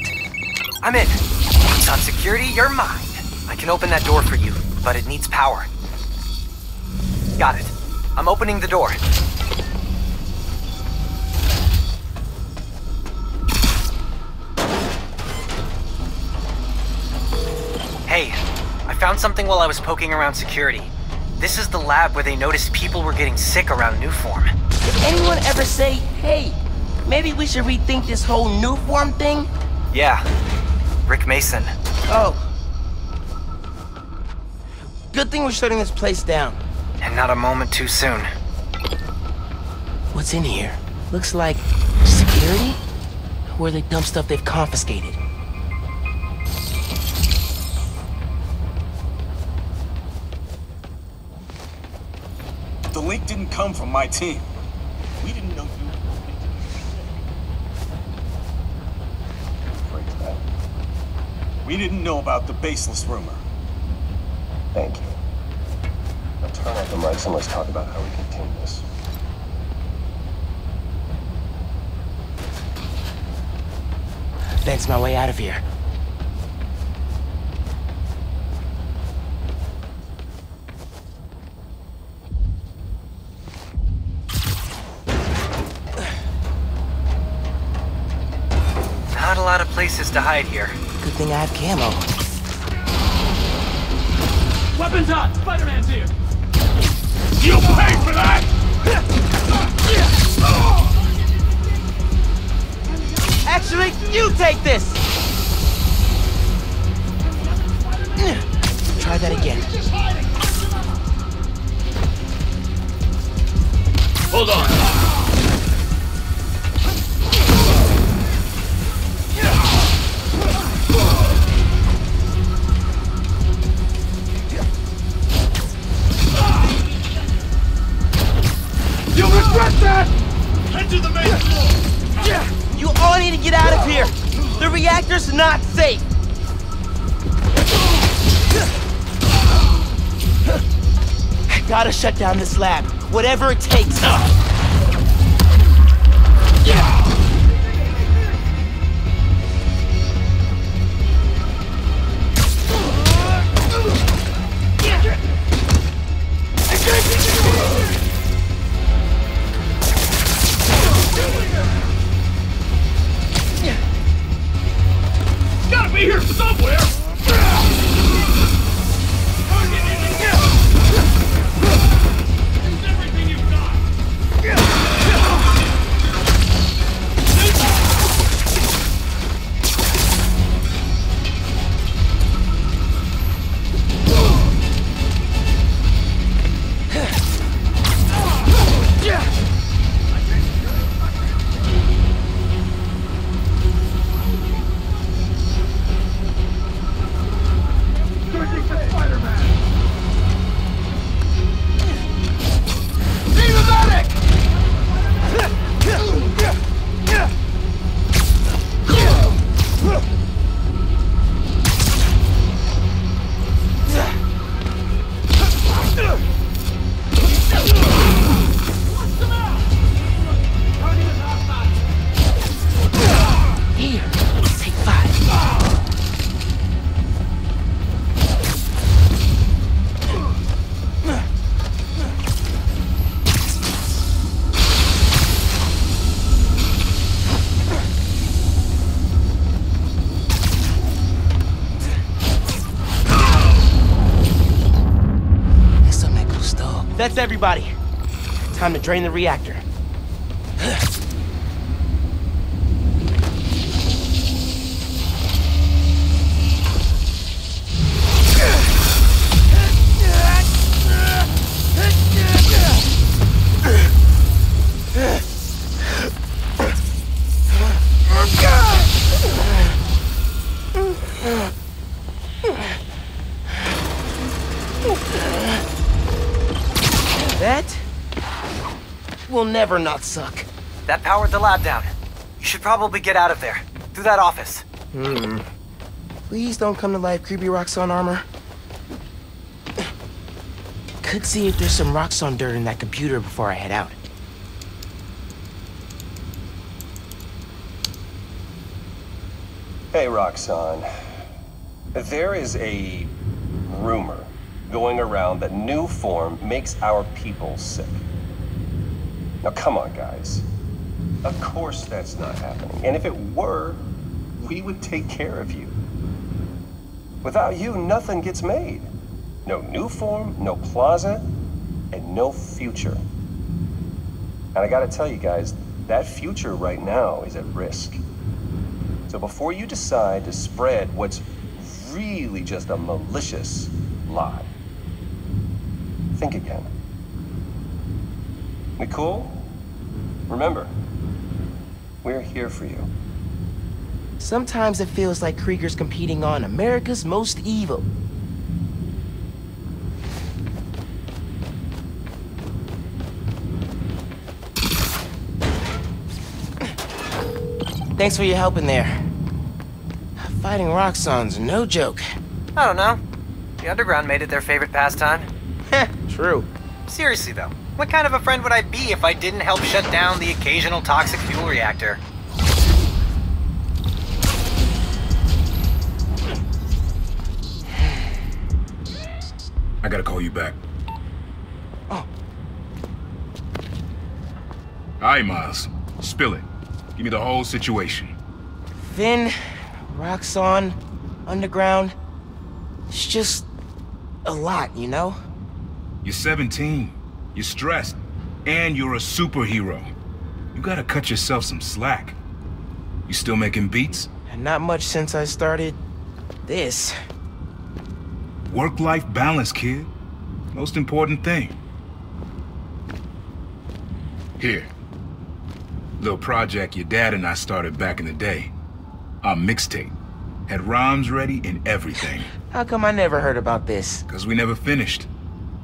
I'm in. Roxxon security, you're mine. I can open that door for you, but it needs power. Got it. I'm opening the door. Something while I was poking around security. This is the lab where they noticed people were getting sick around Nuform. Did anyone ever say, hey, maybe we should rethink this whole new form thing? Yeah, Rick Mason. Oh. Good thing we're shutting this place down. And not a moment too soon. What's in here? Looks like security? Where they dump stuff they've confiscated. The link didn't come from my team. We didn't know you We didn't know about the baseless rumor. Thank you. Now turn off the mics and let's talk about how we continue this. That's my way out of here. Not a lot of places to hide here. Good thing I have camo. Weapons on! Spider-Man's here! You pay for that! Actually, you take this! Try that again. Hold on! To the main floor! You all need to get out of here! The reactor's not safe! I gotta shut down this lab, whatever it takes. That's everybody. Time to drain the reactor. Will never not suck. That powered the lab down. You should probably get out of there. Through that office. Hmm. Please don't come to life, creepy Roxxon armor. Could see if there's some Roxxon dirt in that computer before I head out. Hey, Roxanne. There is a rumor going around that Nuform makes our people sick. Now, come on, guys. Of course that's not happening. And if it were, we would take care of you. Without you, nothing gets made. No Nuform, no plaza, and no future. And I gotta tell you guys, that future right now is at risk. So before you decide to spread what's really just a malicious lie, think again. Cool? Remember, we're here for you. Sometimes it feels like Krieger's competing on America's Most Evil. Thanks for your help in there. Fighting Roxxon's no joke. I don't know. The Underground made it their favorite pastime. Heh, true. Seriously though, what kind of a friend would I be if I didn't help shut down the occasional toxic fuel reactor? I gotta call you back. Oh. Alright, Miles. Spill it. Give me the whole situation. Phin, Roxxon, Underground. It's just a lot, you know? You're 17. You're stressed. And you're a superhero. You gotta cut yourself some slack. You still making beats? And not much since I started this. Work-life balance, kid. Most important thing. Here. Little project your dad and I started back in the day. Our mixtape. Had rhymes ready and everything. How come I never heard about this? Cause we never finished.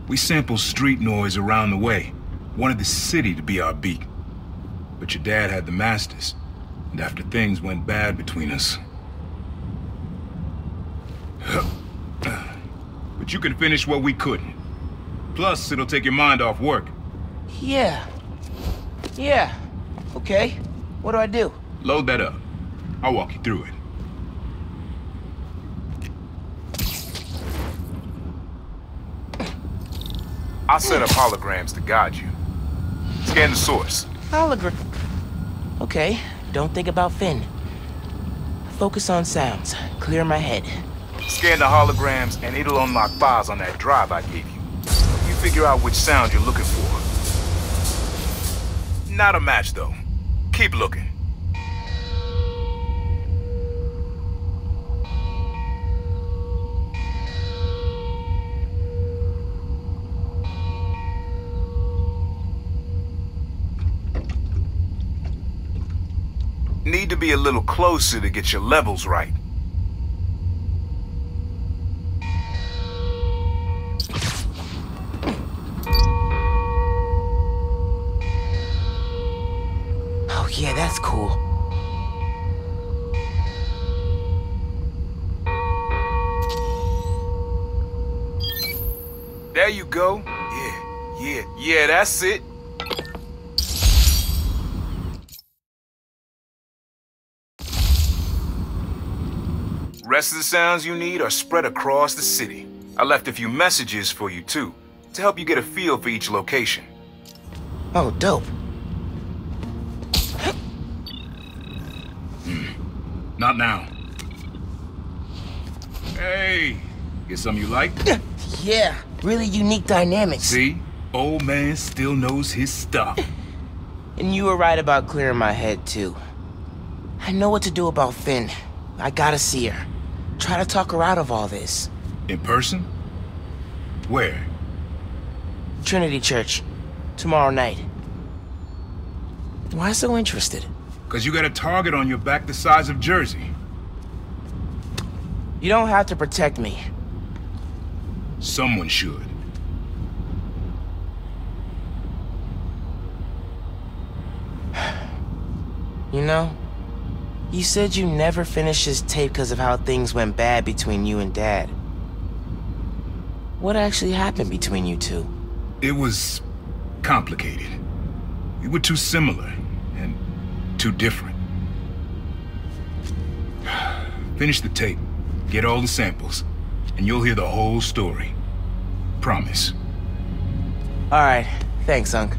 We sampled street noise around the way. Wanted the city to be our beat. But your dad had the masters. And after things went bad between us... But you can finish what we couldn't. Plus, it'll take your mind off work. Yeah. Yeah. Okay. What do I do? Load that up. I'll walk you through it. I'll set up holograms to guide you. Scan the source. Hologram. Okay. Don't think about Phin. Focus on sounds. Clear my head. Scan the holograms and it'll unlock files on that drive I gave you. You figure out which sound you're looking for. Not a match, though. Keep looking. Be a little closer to get your levels right. Oh yeah, that's cool. There you go. Yeah, yeah, yeah, that's it. Rest of the sounds you need are spread across the city. I left a few messages for you too, to help you get a feel for each location. Oh, dope. Hmm. Not now. Hey, get some you like? Yeah, really unique dynamics. See? Old man still knows his stuff. And you were right about clearing my head, too. I know what to do about Phin. I gotta see her. Try to talk her out of all this. In person? Where? Trinity Church. Tomorrow night. Why so interested? Because you got a target on your back the size of Jersey. You don't have to protect me. Someone should. You know, you said you never finished this tape because of how things went bad between you and Dad. What actually happened between you two? It was complicated. We were too similar and too different. Finish the tape, get all the samples, and you'll hear the whole story. Promise. All right, thanks, Unc.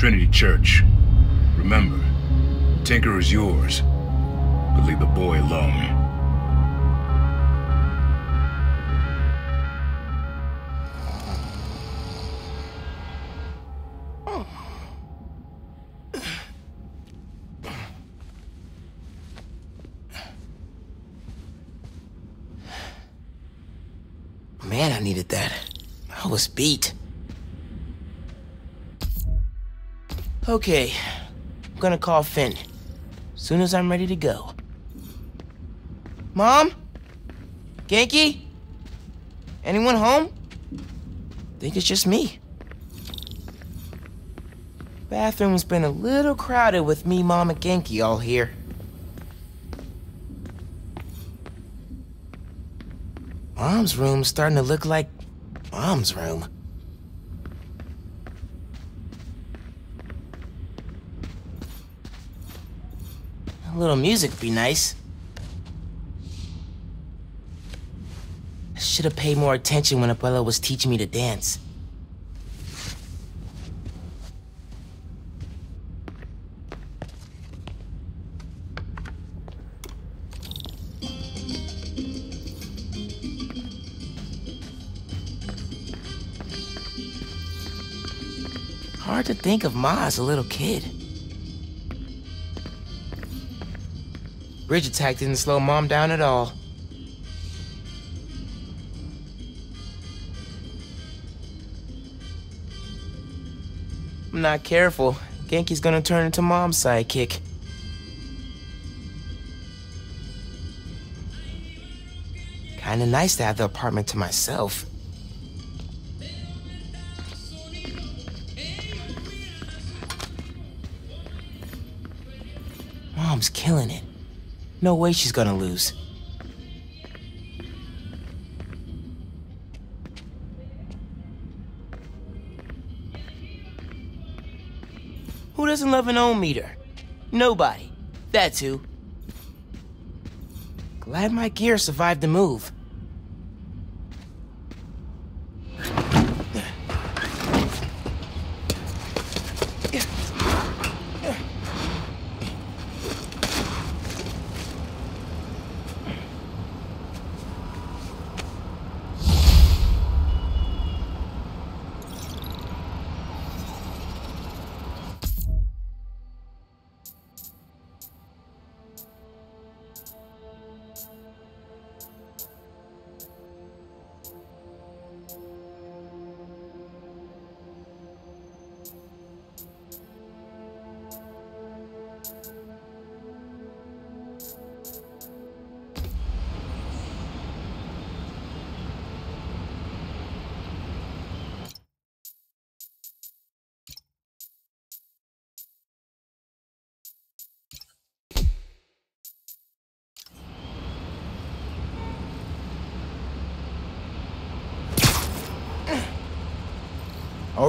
Trinity Church. Remember, Tinker is yours, but leave the boy alone. Man, I needed that. I was beat. Okay, I'm gonna call Phin. Soon as I'm ready to go. Mom? Ganke? Anyone home? Think it's just me. Bathroom's been a little crowded with me, Mom, and Ganke all here. Mom's room's starting to look like Mom's room. Little music would be nice. I should have paid more attention when Abuela was teaching me to dance. Hard to think of Ma as a little kid. Bridge attack didn't slow Mom down at all. I'm not careful. Ganke's gonna turn into Mom's sidekick. Kinda nice to have the apartment to myself. Mom's killing it. No way she's gonna lose. Who doesn't love an ohm meter? Nobody. That's who. Glad my gear survived the move.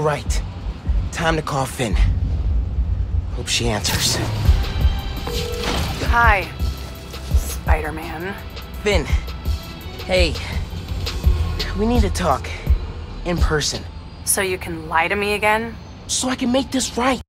All right. Time to call Phin. Hope she answers. Hi, Spider-Man. Phin. Hey. We need to talk. In person. So you can lie to me again? So I can make this right.